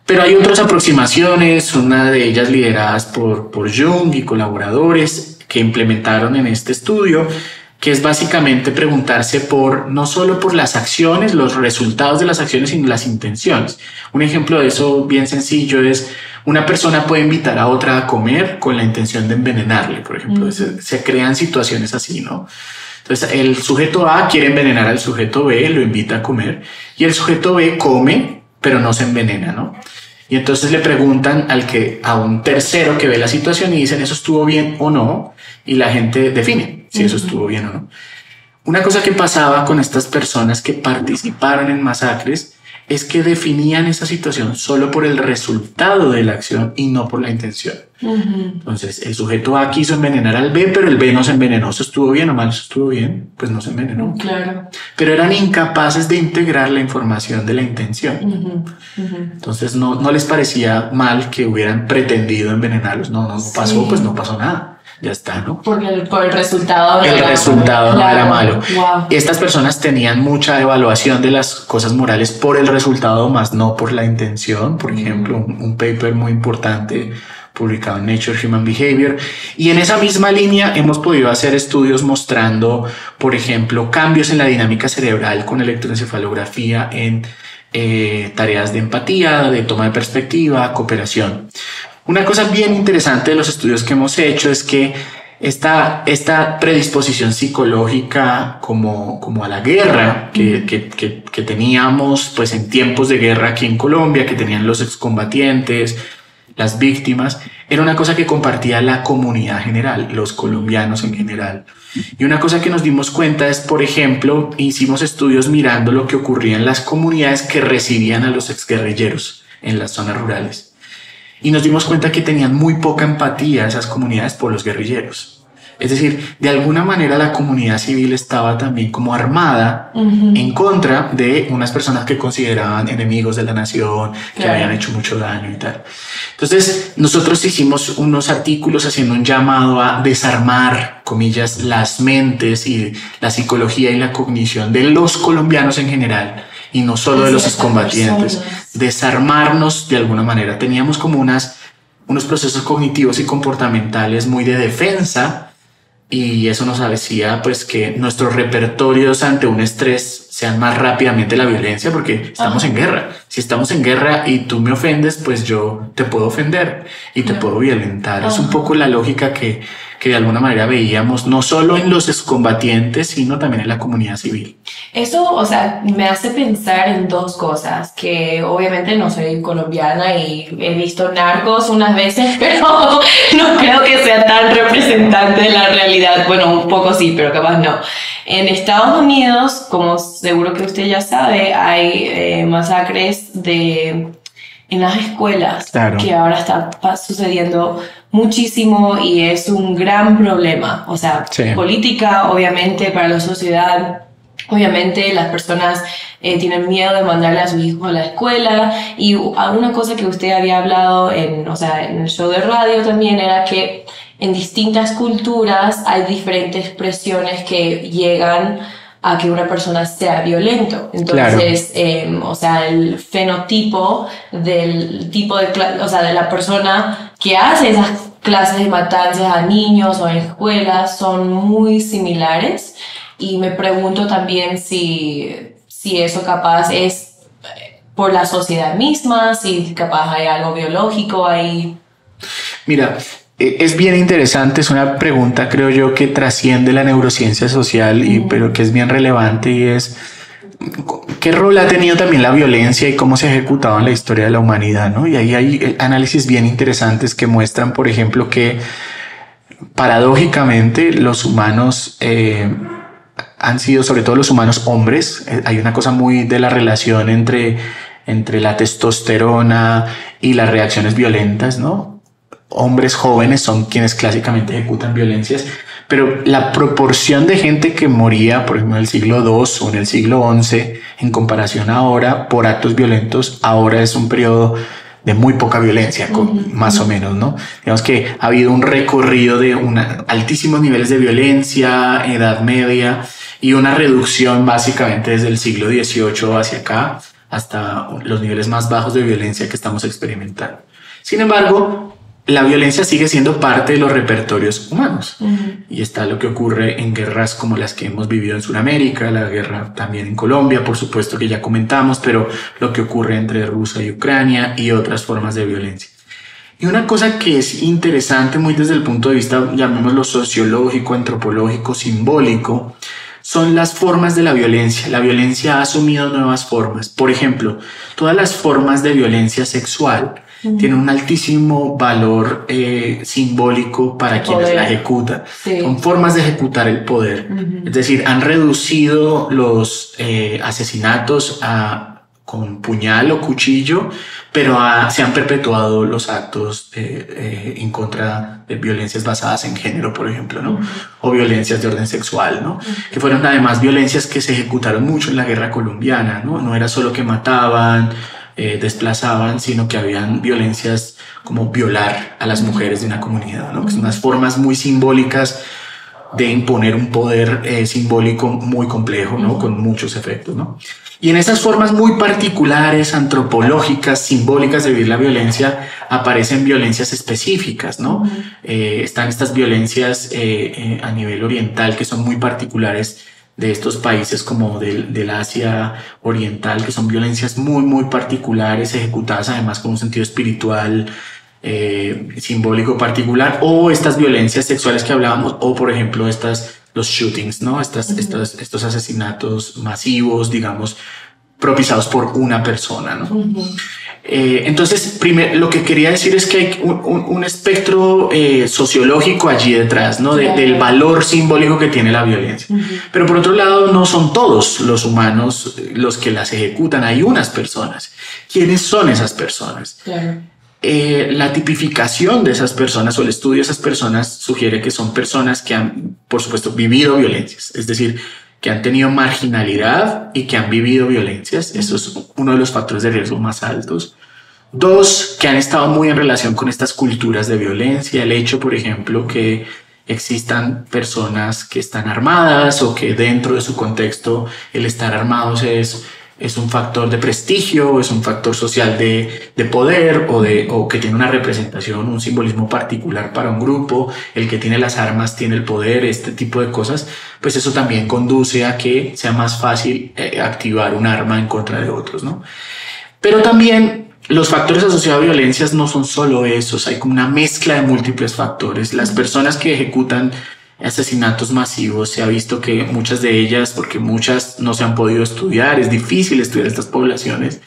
Pero hay otras aproximaciones, una de ellas lideradas por, por Jung y colaboradores que implementaron en este estudio, que es básicamente preguntarse por no solo por las acciones, los resultados de las acciones, sino las intenciones. Un ejemplo de eso bien sencillo es una persona puede invitar a otra a comer con la intención de envenenarle, por ejemplo. se, se crean situaciones así, ¿no? Entonces, el sujeto A quiere envenenar al sujeto B, lo invita a comer, y el sujeto B come, pero no se envenena, ¿no? Y entonces le preguntan al que, a un tercero que ve la situación y dicen, ¿eso estuvo bien o no? Y la gente define si eso estuvo bien o no. Una cosa que pasaba con estas personas que participaron en masacres es que definían esa situación solo por el resultado de la acción y no por la intención. Entonces, el sujeto A quiso envenenar al B, pero el B no se envenenó. ¿Eso estuvo bien o mal? ¿Eso estuvo bien? Pues no se envenenó. Claro. Pero eran incapaces de integrar la información de la intención. Entonces, no, no les parecía mal que hubieran pretendido envenenarlos. No, no, no pasó, Sí. pues no pasó nada. Ya está, ¿no? Porque el, por el resultado El era- resultado no Claro. era malo. Wow. Estas personas tenían mucha evaluación de las cosas morales por el resultado, más no por la intención. Por ejemplo, un, un paper muy importante publicado en Nature Human Behavior. Y en esa misma línea hemos podido hacer estudios mostrando, por ejemplo, cambios en la dinámica cerebral con electroencefalografía en eh, tareas de empatía, de toma de perspectiva, cooperación. Una cosa bien interesante de los estudios que hemos hecho es que esta, esta predisposición psicológica como, como a la guerra que, que, que, que teníamos pues en tiempos de guerra aquí en Colombia, que tenían los excombatientes, las víctimas, era una cosa que compartía la comunidad general, los colombianos en general. Y una cosa que nos dimos cuenta es, por ejemplo, hicimos estudios mirando lo que ocurría en las comunidades que recibían a los exguerrilleros en las zonas rurales. Y nos dimos cuenta que tenían muy poca empatía esas comunidades por los guerrilleros. Es decir, de alguna manera la comunidad civil estaba también como armada en contra de unas personas que consideraban enemigos de la nación, que habían hecho mucho daño y tal. Entonces, nosotros hicimos unos artículos haciendo un llamado a desarmar, comillas, las mentes y la psicología y la cognición de los colombianos en general y no solo de los excombatientes. Desarmarnos de alguna manera. Teníamos como unas, unos procesos cognitivos y comportamentales muy de defensa y eso nos decía pues que nuestros repertorios ante un estrés sean más rápidamente la violencia porque estamos Ajá. en guerra. Si estamos en guerra y tú me ofendes, pues yo te puedo ofender y te puedo violentar. Es un Ajá. poco la lógica que, que de alguna manera veíamos no solo en los excombatientes, sino también en la comunidad civil. Eso, o sea, me hace pensar en dos cosas, que obviamente no soy colombiana y he visto narcos unas veces, pero no creo que sea tan representante de la realidad. Bueno, un poco sí, pero capaz no. En Estados Unidos, como seguro que usted ya sabe, hay eh, masacres de en las escuelas, Claro. que ahora está sucediendo muchísimo y es un gran problema. O sea, Sí. política, obviamente, para la sociedad. Obviamente las personas eh, tienen miedo de mandarle a sus hijos a la escuela y una cosa que usted había hablado en, o sea, en el show de radio también era que en distintas culturas hay diferentes presiones que llegan a que una persona sea violento. Entonces, eh, o sea, el fenotipo del tipo de, o sea, de la persona que hace esas clases de matanzas a niños o en escuelas son muy similares y me pregunto también si, si eso capaz es eh, por la sociedad misma, si capaz hay algo biológico ahí. Mira, es bien interesante, es una pregunta creo yo que trasciende la neurociencia social, y, pero que es bien relevante y es qué rol ha tenido también la violencia y cómo se ha ejecutado en la historia de la humanidad, ¿no? Y ahí hay eh, análisis bien interesantes que muestran, por ejemplo, que paradójicamente los humanos eh, han sido, sobre todo los humanos hombres, eh, hay una cosa muy de la relación entre, entre la testosterona y las reacciones violentas, ¿no? Hombres jóvenes son quienes clásicamente ejecutan violencias, pero la proporción de gente que moría, por ejemplo, en el siglo II o en el siglo XI, en comparación ahora por actos violentos, ahora es un periodo de muy poca violencia, con- más o menos, ¿no? Digamos que ha habido un recorrido de una, altísimos niveles de violencia, edad media, y una reducción básicamente desde el siglo XVIII hacia acá, hasta los niveles más bajos de violencia que estamos experimentando. Sin embargo, la violencia sigue siendo parte de los repertorios humanos. Y está lo que ocurre en guerras como las que hemos vivido en Sudamérica, la guerra también en Colombia, por supuesto que ya comentamos, pero lo que ocurre entre Rusia y Ucrania y otras formas de violencia. Y una cosa que es interesante muy desde el punto de vista, llamémoslo sociológico, antropológico, simbólico, son las formas de la violencia. La violencia ha asumido nuevas formas. Por ejemplo, todas las formas de violencia sexual tienen un altísimo valor eh, simbólico para quienes Poder. la ejecutan. Sí. Son formas de ejecutar el poder. Es decir, han reducido los eh, asesinatos a con puñal o cuchillo, pero ha- se han perpetuado los actos eh, eh, en contra de violencias basadas en género, por ejemplo, ¿no? O violencias de orden sexual, ¿no? Que fueron además violencias que se ejecutaron mucho en la guerra colombiana, ¿no? No era solo que mataban, eh, desplazaban, sino que habían violencias como violar a las mujeres de una comunidad, ¿no? Que son unas formas muy simbólicas de imponer un poder eh, simbólico muy complejo, ¿no? Con muchos efectos, ¿no? Y en esas formas muy particulares, antropológicas, simbólicas de vivir la violencia, aparecen violencias específicas, ¿no? Eh, están estas violencias eh, eh, a nivel oriental que son muy particulares de estos países como del, del Asia Oriental, que son violencias muy, muy particulares, ejecutadas además con un sentido espiritual, eh, simbólico particular, o estas violencias sexuales que hablábamos, o por ejemplo estas, los shootings, ¿no? Estas, estas, estos asesinatos masivos, digamos, propiciados por una persona, ¿no? Eh, entonces, primer, lo que quería decir es que hay un, un- un espectro eh, sociológico allí detrás, ¿no? De- del valor simbólico que tiene la violencia. Pero por otro lado, no son todos los humanos eh, los que las ejecutan, hay unas personas. ¿Quiénes son esas personas? Claro. Eh, la tipificación de esas personas o el estudio de esas personas sugiere que son personas que han, por supuesto, vivido violencias, es decir, que han tenido marginalidad y que han vivido violencias. Eso es uno de los factores de riesgo más altos. Dos, que han estado muy en relación con estas culturas de violencia. El hecho, por ejemplo, que existan personas que están armadas o que dentro de su contexto el estar armados es, es un factor de prestigio, es un factor social de, de poder o, de, o que tiene una representación, un simbolismo particular para un grupo, el que tiene las armas tiene el poder, este tipo de cosas, pues eso también conduce a que sea más fácil eh, activar un arma en contra de otros, ¿no? Pero también los factores asociados a violencias no son solo esos, hay como una mezcla de múltiples factores. Las personas que ejecutan asesinatos masivos. Se ha visto que muchas de ellas, porque muchas no se han podido estudiar, es difícil estudiar estas poblaciones,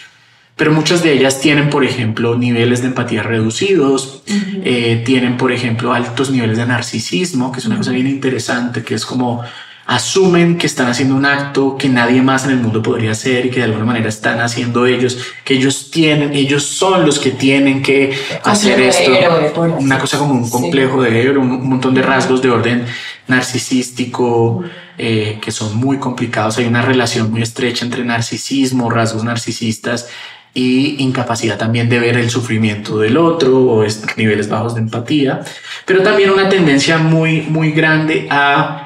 pero muchas de ellas tienen, por ejemplo, niveles de empatía reducidos, eh, tienen, por ejemplo, altos niveles de narcisismo, que es una cosa bien interesante, que es como asumen que están haciendo un acto que nadie más en el mundo podría hacer y que de alguna manera están haciendo ellos, que ellos tienen, ellos son los que tienen que hacer esto. una cosa como un complejo de héroe, un, montón de rasgos de orden narcisístico eh, que son muy complicados. Hay una relación muy estrecha entre narcisismo, rasgos narcisistas y incapacidad también de ver el sufrimiento del otro o niveles bajos de empatía, pero también una tendencia muy, muy grande a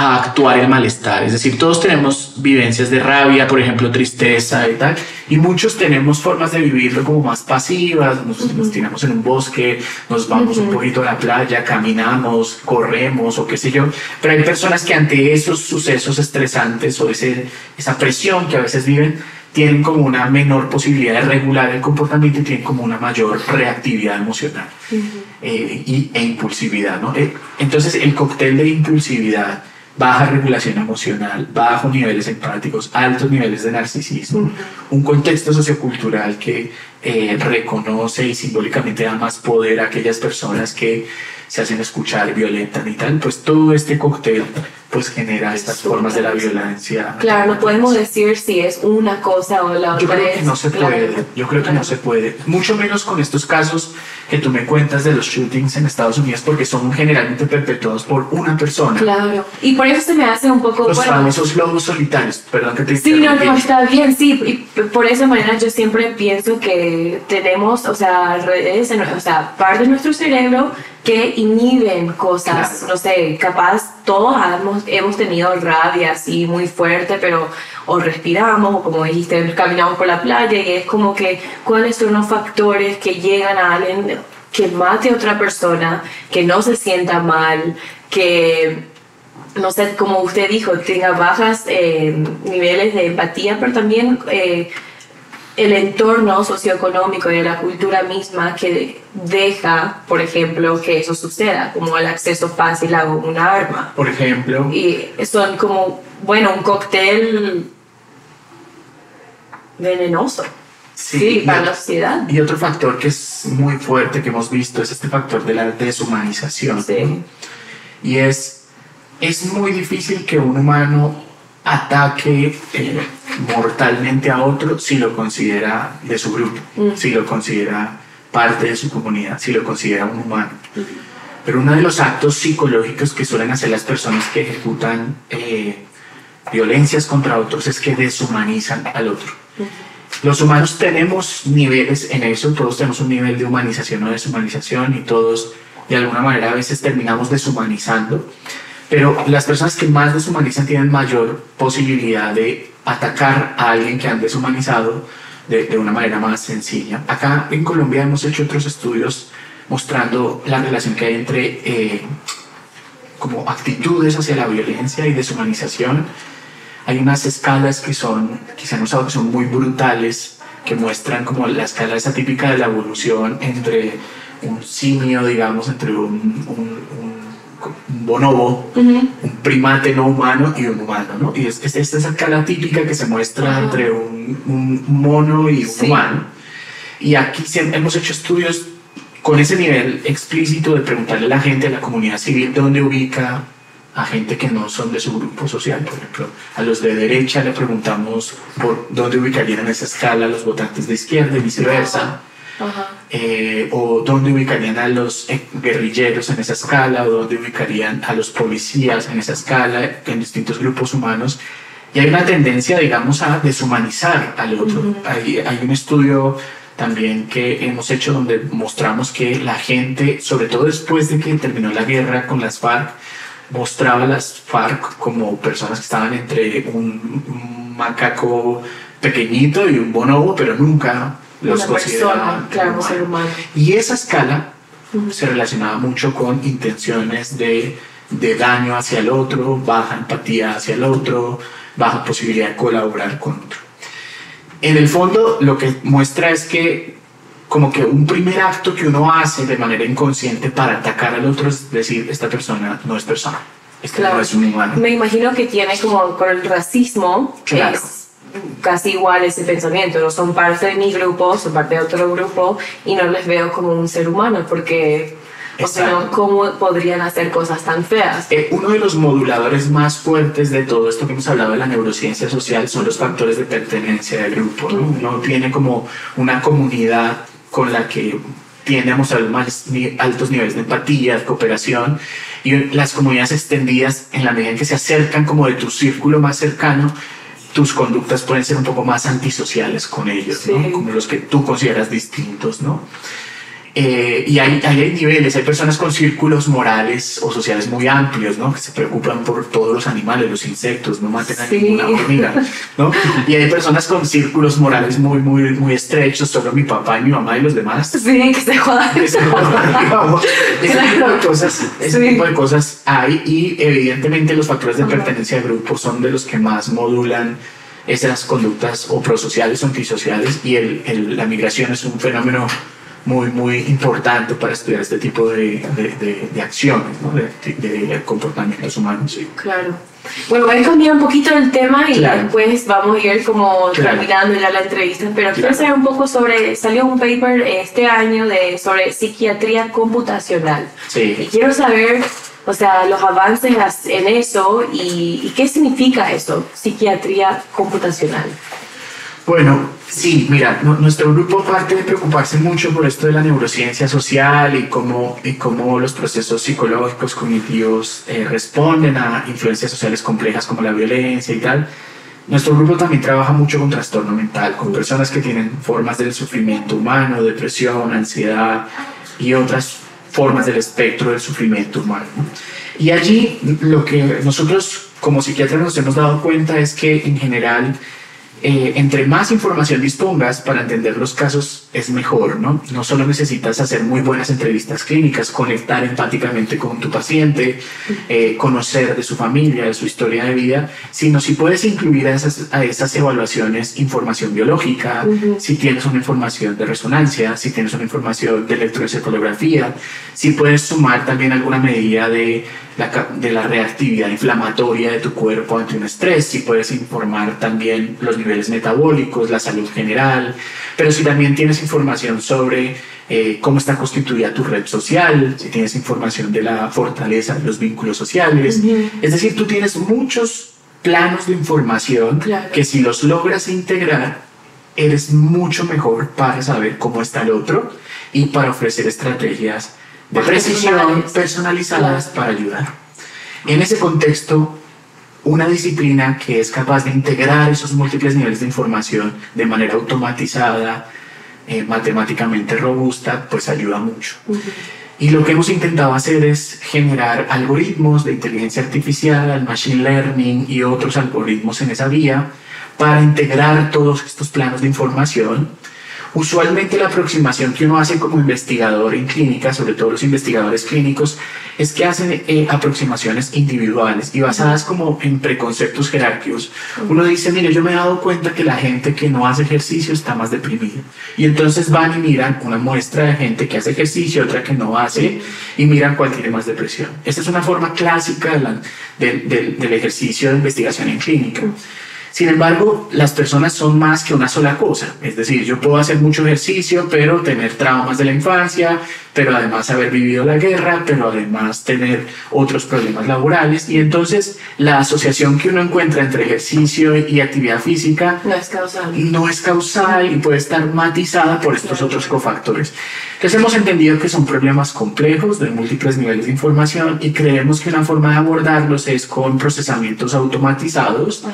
a actuar el malestar. Es decir, todos tenemos vivencias de rabia, por ejemplo, tristeza y tal, y muchos tenemos formas de vivirlo como más pasivas, nos, tiramos en un bosque, nos vamos un poquito a la playa, caminamos, corremos o qué sé yo, pero hay personas que ante esos sucesos estresantes o ese, esa presión que a veces viven, tienen como una menor posibilidad de regular el comportamiento y tienen como una mayor reactividad emocional eh, y, e impulsividad. ¿no? Eh, entonces el cóctel de impulsividad, baja regulación emocional, bajos niveles empáticos, altos niveles de narcisismo, un contexto sociocultural que eh, reconoce y simbólicamente da más poder a aquellas personas que se hacen escuchar, violentan y tal, pues todo este cóctel pues genera estas formas de la violencia. Claro, no podemos decir si es una cosa o la otra. Yo creo que no se puede, yo creo que no se puede, mucho menos con estos casos que tú me cuentas de los shootings en Estados Unidos porque son generalmente perpetuados por una persona. Claro, y por eso se me hace un poco... Los famosos lobos solitarios, perdón que te Sí, no, no, está bien, sí, y por esa manera yo siempre pienso que tenemos, o sea, redes, o sea, parte de nuestro cerebro que inhiben cosas, no sé, capaz todos hemos, hemos tenido rabia así muy fuerte, pero o respiramos, o como dijiste, caminamos por la playa y es como que cuáles son los factores que llegan a alguien que mate a otra persona, que no se sienta mal, que no sé, como usted dijo, tenga bajas eh, niveles de empatía, pero también eh, el entorno socioeconómico y la cultura misma que deja, por ejemplo, que eso suceda, como el acceso fácil a un arma. Por ejemplo. Y son como, bueno, un cóctel venenoso. Sí, para la sociedad. Y otro factor que es muy fuerte que hemos visto es este factor de la deshumanización. Sí. Y es, es muy difícil que un humano ataque eh, mortalmente a otro si lo considera de su grupo, mm. si lo considera parte de su comunidad, si lo considera un humano. Mm. Pero uno de los actos psicológicos que suelen hacer las personas que ejecutan eh, violencias contra otros es que deshumanizan al otro. Mm. Los humanos tenemos niveles en eso, todos tenemos un nivel de humanización o deshumanización y todos de alguna manera a veces terminamos deshumanizando pero las personas que más deshumanizan tienen mayor posibilidad de atacar a alguien que han deshumanizado de, de, una manera más sencilla. Acá en Colombia hemos hecho otros estudios mostrando la relación que hay entre eh, como actitudes hacia la violencia y deshumanización. Hay unas escalas que son, que se han usado, que son muy brutales, que muestran como la escala esa típica de la evolución entre un simio, digamos, entre un, un un bonobo, un primate no humano y un humano, ¿no? Y es, esta esa escala típica que se muestra entre un, un, mono y un humano. Y aquí hemos hecho estudios con ese nivel explícito de preguntarle a la gente, a la comunidad civil, dónde ubica a gente que no son de su grupo social, por ejemplo. A los de derecha le preguntamos por dónde ubicarían en esa escala los votantes de izquierda y viceversa. Eh, o dónde ubicarían a los eh, guerrilleros en esa escala, o dónde ubicarían a los policías en esa escala, en distintos grupos humanos. Y hay una tendencia, digamos, a deshumanizar al otro. hay, hay un estudio también que hemos hecho donde mostramos que la gente, sobre todo después de que terminó la guerra con las FARC, mostraba a las FARC como personas que estaban entre un, un macaco pequeñito y un bonobo, pero nunca los persona, claro, ser humano. Y esa escala se relacionaba mucho con intenciones de, de daño hacia el otro, baja empatía hacia el otro, baja posibilidad de colaborar con otro. En el fondo, lo que muestra es que como que un primer acto que uno hace de manera inconsciente para atacar al otro es decir, esta persona no es persona, este no es un humano. Me imagino que tiene como con el racismo, Claro. es casi igual ese pensamiento, no son parte de mi grupo, son parte de otro grupo y no les veo como un ser humano porque, o sea. ¿cómo podrían hacer cosas tan feas? Eh, uno de los moduladores más fuertes de todo esto que hemos hablado de la neurociencia social son los factores de pertenencia del grupo. ¿no? Uno tiene como una comunidad con la que tiende a mostrar más altos niveles de empatía, de cooperación, y las comunidades extendidas, en la medida en que se acercan como de tu círculo más cercano, tus conductas pueden ser un poco más antisociales con ellos, ¿no? Como los que tú consideras distintos, ¿no? Eh, y hay, hay, hay niveles, hay personas con círculos morales o sociales muy amplios, ¿no? Que se preocupan por todos los animales, los insectos, no maten a Sí. ninguna hormiga, ¿no? Y hay personas con círculos morales muy, muy, muy estrechos, solo mi papá y mi mamá y los demás. Sí, que se jodan. Ese ese tipo de cosas, ese Sí. tipo de cosas hay y evidentemente los factores de pertenencia de grupo son de los que más modulan esas conductas o prosociales o antisociales y el, el- la migración es un fenómeno muy muy importante para estudiar este tipo de, de, de- de acciones, ¿no? de, comportamientos humanos. sí. Claro. Bueno, voy a cambiar un poquito el tema y Claro. después vamos a ir como Claro. terminando ya la entrevista, pero quiero Claro. saber un poco sobre, salió un paper este año de, sobre psiquiatría computacional. Y Sí. quiero saber, o sea, los avances en eso y, y qué significa eso, psiquiatría computacional. Bueno, sí, mira, nu- nuestro grupo aparte de preocuparse mucho por esto de la neurociencia social y cómo, y cómo los procesos psicológicos, cognitivos eh, responden a influencias sociales complejas como la violencia y tal, nuestro grupo también trabaja mucho con trastorno mental, con personas que tienen formas del sufrimiento humano, depresión, ansiedad y otras formas del espectro del sufrimiento humano. Y allí lo que nosotros como psiquiatras nos hemos dado cuenta es que en general eh, entre más información dispongas para entender los casos es mejor, ¿no? No solo necesitas hacer muy buenas entrevistas clínicas, conectar empáticamente con tu paciente, eh, conocer de su familia, de su historia de vida, sino si puedes incluir a esas, a esas evaluaciones información biológica, si tienes una información de resonancia, si tienes una información de electroencefalografía, si puedes sumar también alguna medida de la, de la reactividad inflamatoria de tu cuerpo ante un estrés, si puedes informar también los niveles metabólicos, la salud general, pero si también tienes información sobre eh, cómo está constituida tu red social, si tienes información de la fortaleza de los vínculos sociales, es decir, tú tienes muchos planos de información Claro. que si los logras integrar, eres mucho mejor para saber cómo está el otro y para ofrecer estrategias de precisión personalizadas para ayudar. En ese contexto, una disciplina que es capaz de integrar esos múltiples niveles de información de manera automatizada, eh, matemáticamente robusta, pues ayuda mucho. Y lo que hemos intentado hacer es generar algoritmos de inteligencia artificial, machine learning y otros algoritmos en esa vía para integrar todos estos planos de información. Usualmente la aproximación que uno hace como investigador en clínica, sobre todo los investigadores clínicos, es que hacen eh, aproximaciones individuales y basadas como en preconceptos jerárquicos. Uno dice, mire, yo me he dado cuenta que la gente que no hace ejercicio está más deprimida. Y entonces van y miran una muestra de gente que hace ejercicio, otra que no hace, y miran cuál tiene más depresión. Esta es una forma clásica del ejercicio de investigación en clínica. Sin embargo, las personas son más que una sola cosa. Es decir, yo puedo hacer mucho ejercicio, pero tener traumas de la infancia, pero además haber vivido la guerra, pero además tener otros problemas laborales. Y entonces la asociación que uno encuentra entre ejercicio y actividad física No es causal. no es causal y puede estar matizada por estos otros cofactores. Entonces hemos entendido que son problemas complejos de múltiples niveles de información y creemos que una forma de abordarlos es con procesamientos automatizados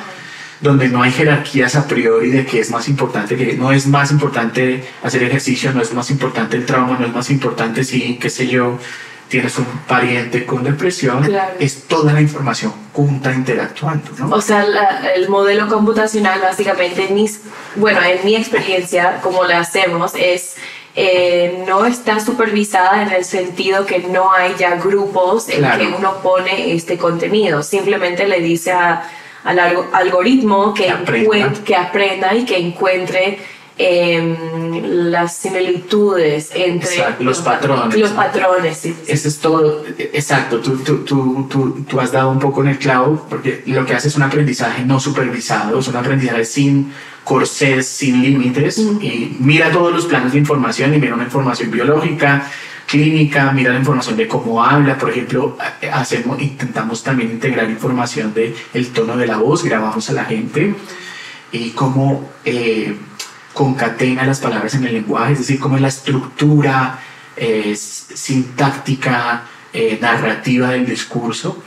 donde no hay jerarquías a priori de qué es más importante, que no es más importante hacer ejercicio, no es más importante el trauma, no es más importante si, qué sé yo, tienes un pariente con depresión, Claro. es toda la información junta interactuando, ¿no? O sea, la- el modelo computacional básicamente, en mis, bueno, en mi experiencia, como lo hacemos, es eh, no está supervisada en el sentido que no hay ya grupos en Claro. que uno pone este contenido. Simplemente le dice a, al algo- algoritmo que, Que aprenda. encuent- que aprenda y que encuentre em, las similitudes entre Exacto, los patrones. Los patrones, sí. sí. Ese es todo, exacto, tú, tú, tú, tú, tú has dado un poco en el clavo, porque lo que hace es un aprendizaje no supervisado, es un aprendizaje sin corsés, sin límites, y mira todos los planos de información y mira una información biológica, clínica, mira la información de cómo habla, por ejemplo, ha- hacemos, intentamos también integrar información de el tono de la voz, grabamos a la gente y cómo eh, concatena las palabras en el lenguaje, es decir, cómo es la estructura eh, sintáctica, eh, narrativa del discurso,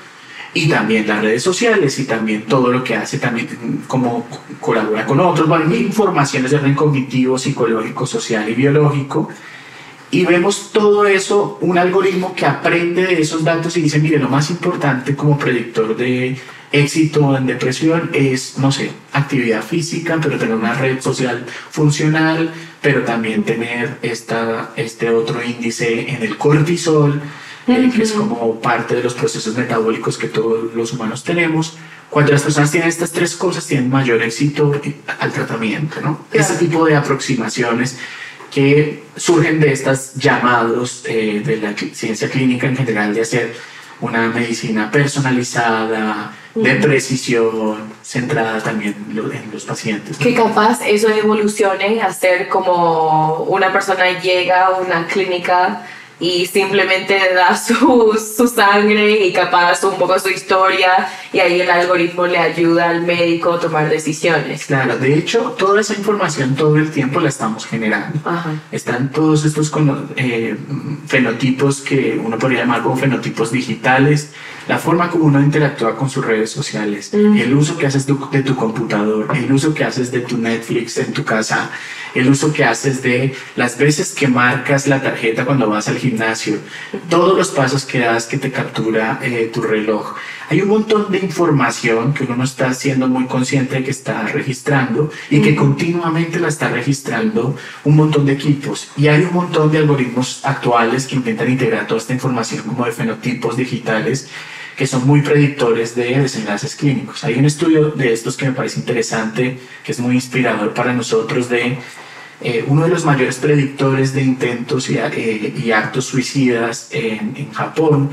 y también las redes sociales y también todo lo que hace, también mm, cómo co- colabora con otros, bueno, informaciones de orden cognitivo, psicológico, social y biológico. Y vemos todo eso, un algoritmo que aprende de esos datos y dice, mire, lo más importante como predictor de éxito en depresión es, no sé, actividad física, pero tener una red social funcional, pero también tener esta, este otro índice en el cortisol, eh, que es como parte de los procesos metabólicos que todos los humanos tenemos. Cuando las personas tienen estas tres cosas, tienen mayor éxito al tratamiento, ¿no? Claro. Ese tipo de aproximaciones que surgen de estos llamados eh, de la ciencia clínica en general de hacer una medicina personalizada, de precisión, centrada también en los pacientes. ¿no? que capaz eso evolucione a ser como una persona llega a una clínica y simplemente da su, su sangre y capaz un poco su historia y ahí el algoritmo le ayuda al médico a tomar decisiones. Claro, de hecho, toda esa información todo el tiempo la estamos generando. Ajá. Están todos estos eh, fenotipos que uno podría llamar como fenotipos digitales, la forma como uno interactúa con sus redes sociales, el uso que haces de tu computador, el uso que haces de tu Netflix en tu casa, el uso que haces de las veces que marcas la tarjeta cuando vas al gimnasio, todos los pasos que das que te captura eh, tu reloj. Hay un montón de información que uno no está siendo muy consciente de que está registrando y que continuamente la está registrando un montón de equipos. Y hay un montón de algoritmos actuales que intentan integrar toda esta información como de fenotipos digitales que son muy predictores de desenlaces clínicos. Hay un estudio de estos que me parece interesante, que es muy inspirador para nosotros de eh, uno de los mayores predictores de intentos y, eh, y actos suicidas en, en Japón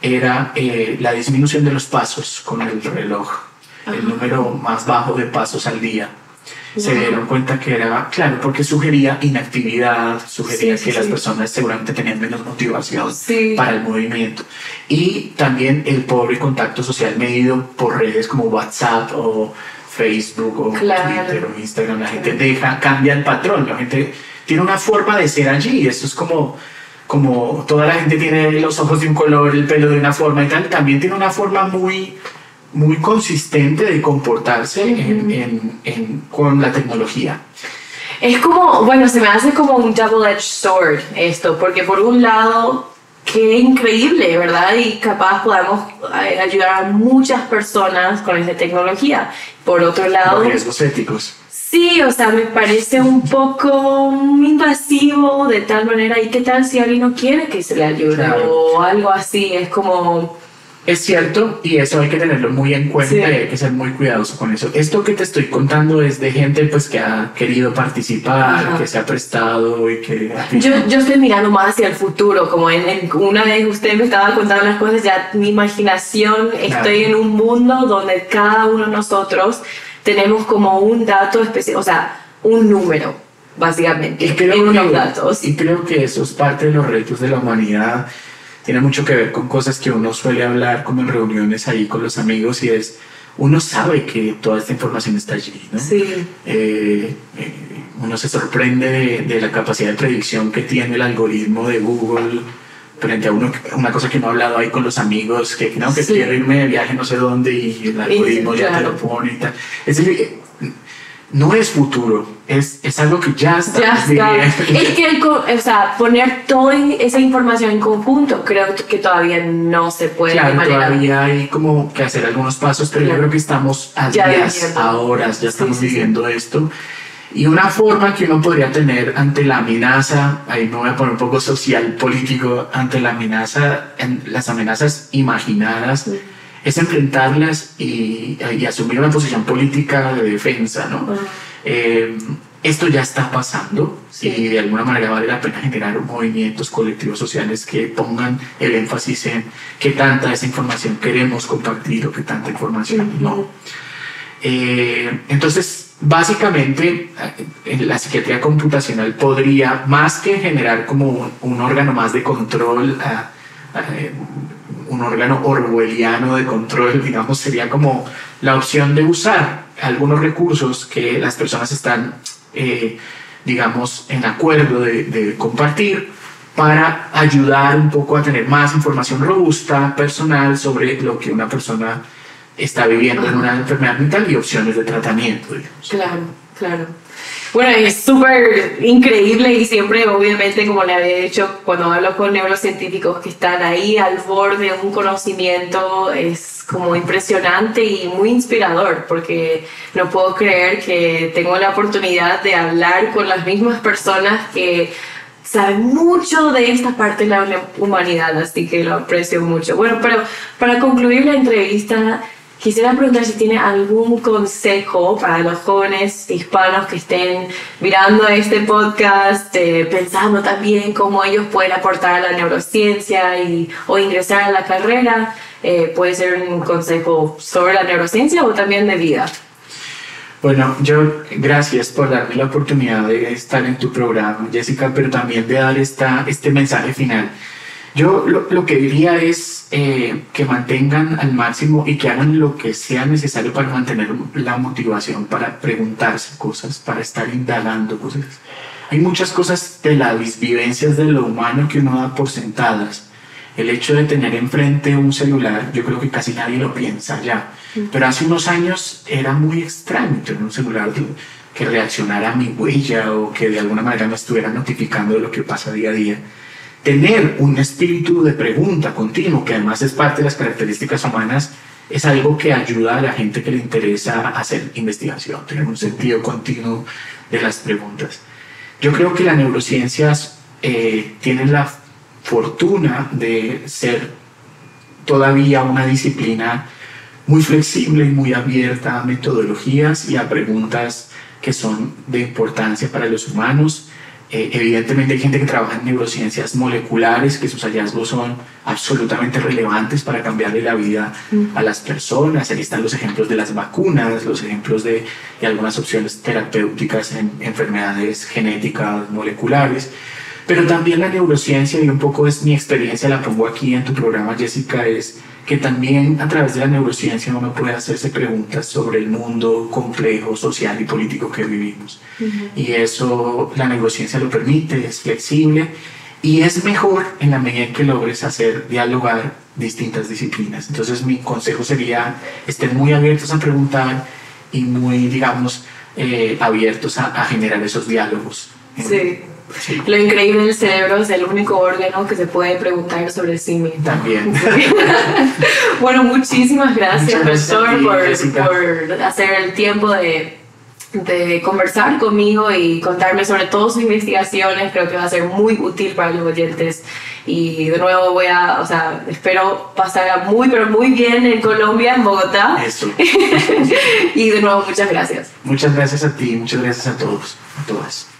era eh, la disminución de los pasos con el reloj, el número más bajo de pasos al día. Se dieron cuenta que era, claro, porque sugería inactividad, sugería Sí, que sí, las sí. personas seguramente tenían menos motivación para el movimiento. Y también el pobre contacto social medido por redes como WhatsApp o Facebook o Claro. Twitter o Instagram. La gente deja, cambia el patrón. La gente tiene una forma de ser allí. Eso es como, como toda la gente tiene los ojos de un color, el pelo de una forma y tal. También tiene una forma muy muy consistente de comportarse en- en- en- con la tecnología. Es como, bueno, se me hace como un double-edged sword esto, porque por un lado, qué increíble, ¿verdad? Y capaz podamos eh, ayudar a muchas personas con esta tecnología. Por otro lado, Los riesgos éticos. sí, o sea, me parece un poco invasivo de tal manera, ¿y qué tal si alguien no quiere que se le ayude? Claro. O algo así, es como... Es cierto, y eso hay que tenerlo muy en cuenta Sí. y hay que ser muy cuidadoso con eso. Esto que te estoy contando es de gente pues que ha querido participar, Ajá. que se ha prestado y que... Yo, yo estoy mirando más hacia el futuro, como en, en- una vez usted me estaba contando las cosas, ya mi imaginación, estoy en un mundo donde cada uno de nosotros tenemos como un dato especial, o sea, un número, básicamente, Y creo, en unos que, datos. y creo que eso es parte de los retos de la humanidad. Tiene mucho que ver con cosas que uno suele hablar como en reuniones ahí con los amigos y es, uno sabe que toda esta información está allí, ¿no? Sí, Eh, eh, uno se sorprende de, de la capacidad de predicción que tiene el algoritmo de Google frente a uno, una cosa que no he hablado ahí con los amigos, que no, que Sí. quiero irme de viaje no sé dónde y el algoritmo ya te lo pone y tal. Es decir, no es futuro, es, es algo que ya está. ya está. Es que, el o sea, poner toda esa información en conjunto, creo que todavía no se puede de Claro, manera... todavía hay como que hacer algunos pasos, pero yo creo que estamos a Ya días, a horas, ya estamos Sí, sí, sí. viviendo esto. Y una forma que uno podría tener ante la amenaza, ahí me voy a poner un poco social, político, ante la amenaza, en las amenazas imaginadas, es enfrentarlas y, y asumir una posición política de defensa, ¿no? Eh, esto ya está pasando y de alguna manera vale la pena generar movimientos colectivos sociales que pongan el énfasis en qué tanta esa información queremos compartir o qué tanta información no. Eh, entonces, básicamente, la psiquiatría computacional podría, más que generar como un, órgano más de control, eh, un órgano orwelliano de control, digamos, sería como la opción de usar algunos recursos que las personas están, digamos, en acuerdo de, compartir para ayudar un poco a tener más información robusta, personal, sobre lo que una persona está viviendo en una enfermedad mental y opciones de tratamiento. Claro, claro. Bueno, es súper increíble y siempre, obviamente, como le había dicho, cuando hablo con neurocientíficos que están ahí al borde de un conocimiento, es como impresionante y muy inspirador, porque no puedo creer que tengo la oportunidad de hablar con las mismas personas que saben mucho de esta parte de la humanidad, así que lo aprecio mucho. Bueno, pero para concluir la entrevista, Quisiera preguntar si tiene algún consejo para los jóvenes hispanos que estén mirando este podcast, eh, pensando también cómo ellos pueden aportar a la neurociencia y, o ingresar a la carrera. Eh, puede ser un consejo sobre la neurociencia o también de vida. Bueno, yo gracias por darme la oportunidad de estar en tu programa, Jessica, pero también de dar esta, este mensaje final. Yo lo, lo que diría es eh, que mantengan al máximo y que hagan lo que sea necesario para mantener la motivación, para preguntarse cosas, para estar indagando cosas. Hay muchas cosas de las vivencias de lo humano que uno da por sentadas. El hecho de tener enfrente un celular, yo creo que casi nadie lo piensa ya. Pero hace unos años era muy extraño tener un celular que reaccionara a mi huella o que de alguna manera me estuviera notificando de lo que pasa día a día tener un espíritu de pregunta continuo, que además es parte de las características humanas, es algo que ayuda a la gente que le interesa hacer investigación, tener un sentido continuo de las preguntas. Yo creo que las neurociencias eh, tienen la fortuna de ser todavía una disciplina muy flexible y muy abierta a metodologías y a preguntas que son de importancia para los humanos eh, evidentemente hay gente que trabaja en neurociencias moleculares, que sus hallazgos son absolutamente relevantes para cambiarle la vida a las personas. Ahí están los ejemplos de las vacunas, los ejemplos de, de algunas opciones terapéuticas en enfermedades genéticas moleculares. Pero también la neurociencia, y un poco es mi experiencia, la pongo aquí en tu programa, Jessica, es que también a través de la neurociencia uno puede hacerse preguntas sobre el mundo complejo, social y político que vivimos. Y eso la neurociencia lo permite, es flexible y es mejor en la medida en que logres hacer dialogar distintas disciplinas. Entonces mi consejo sería, estén muy abiertos a preguntar y muy, digamos, eh, abiertos a, a generar esos diálogos. Sí. Lo increíble del cerebro es el único órgano que se puede preguntar sobre sí mismo. También. bueno, muchísimas gracias, doctor, por, por, hacer el tiempo de, de, conversar conmigo y contarme sobre todas sus investigaciones. Creo que va a ser muy útil para los oyentes. Y de nuevo voy a, o sea, espero pasar muy, pero muy bien en Colombia, en Bogotá. Eso. y de nuevo, muchas gracias. Muchas gracias a ti, muchas gracias a todos, a todas.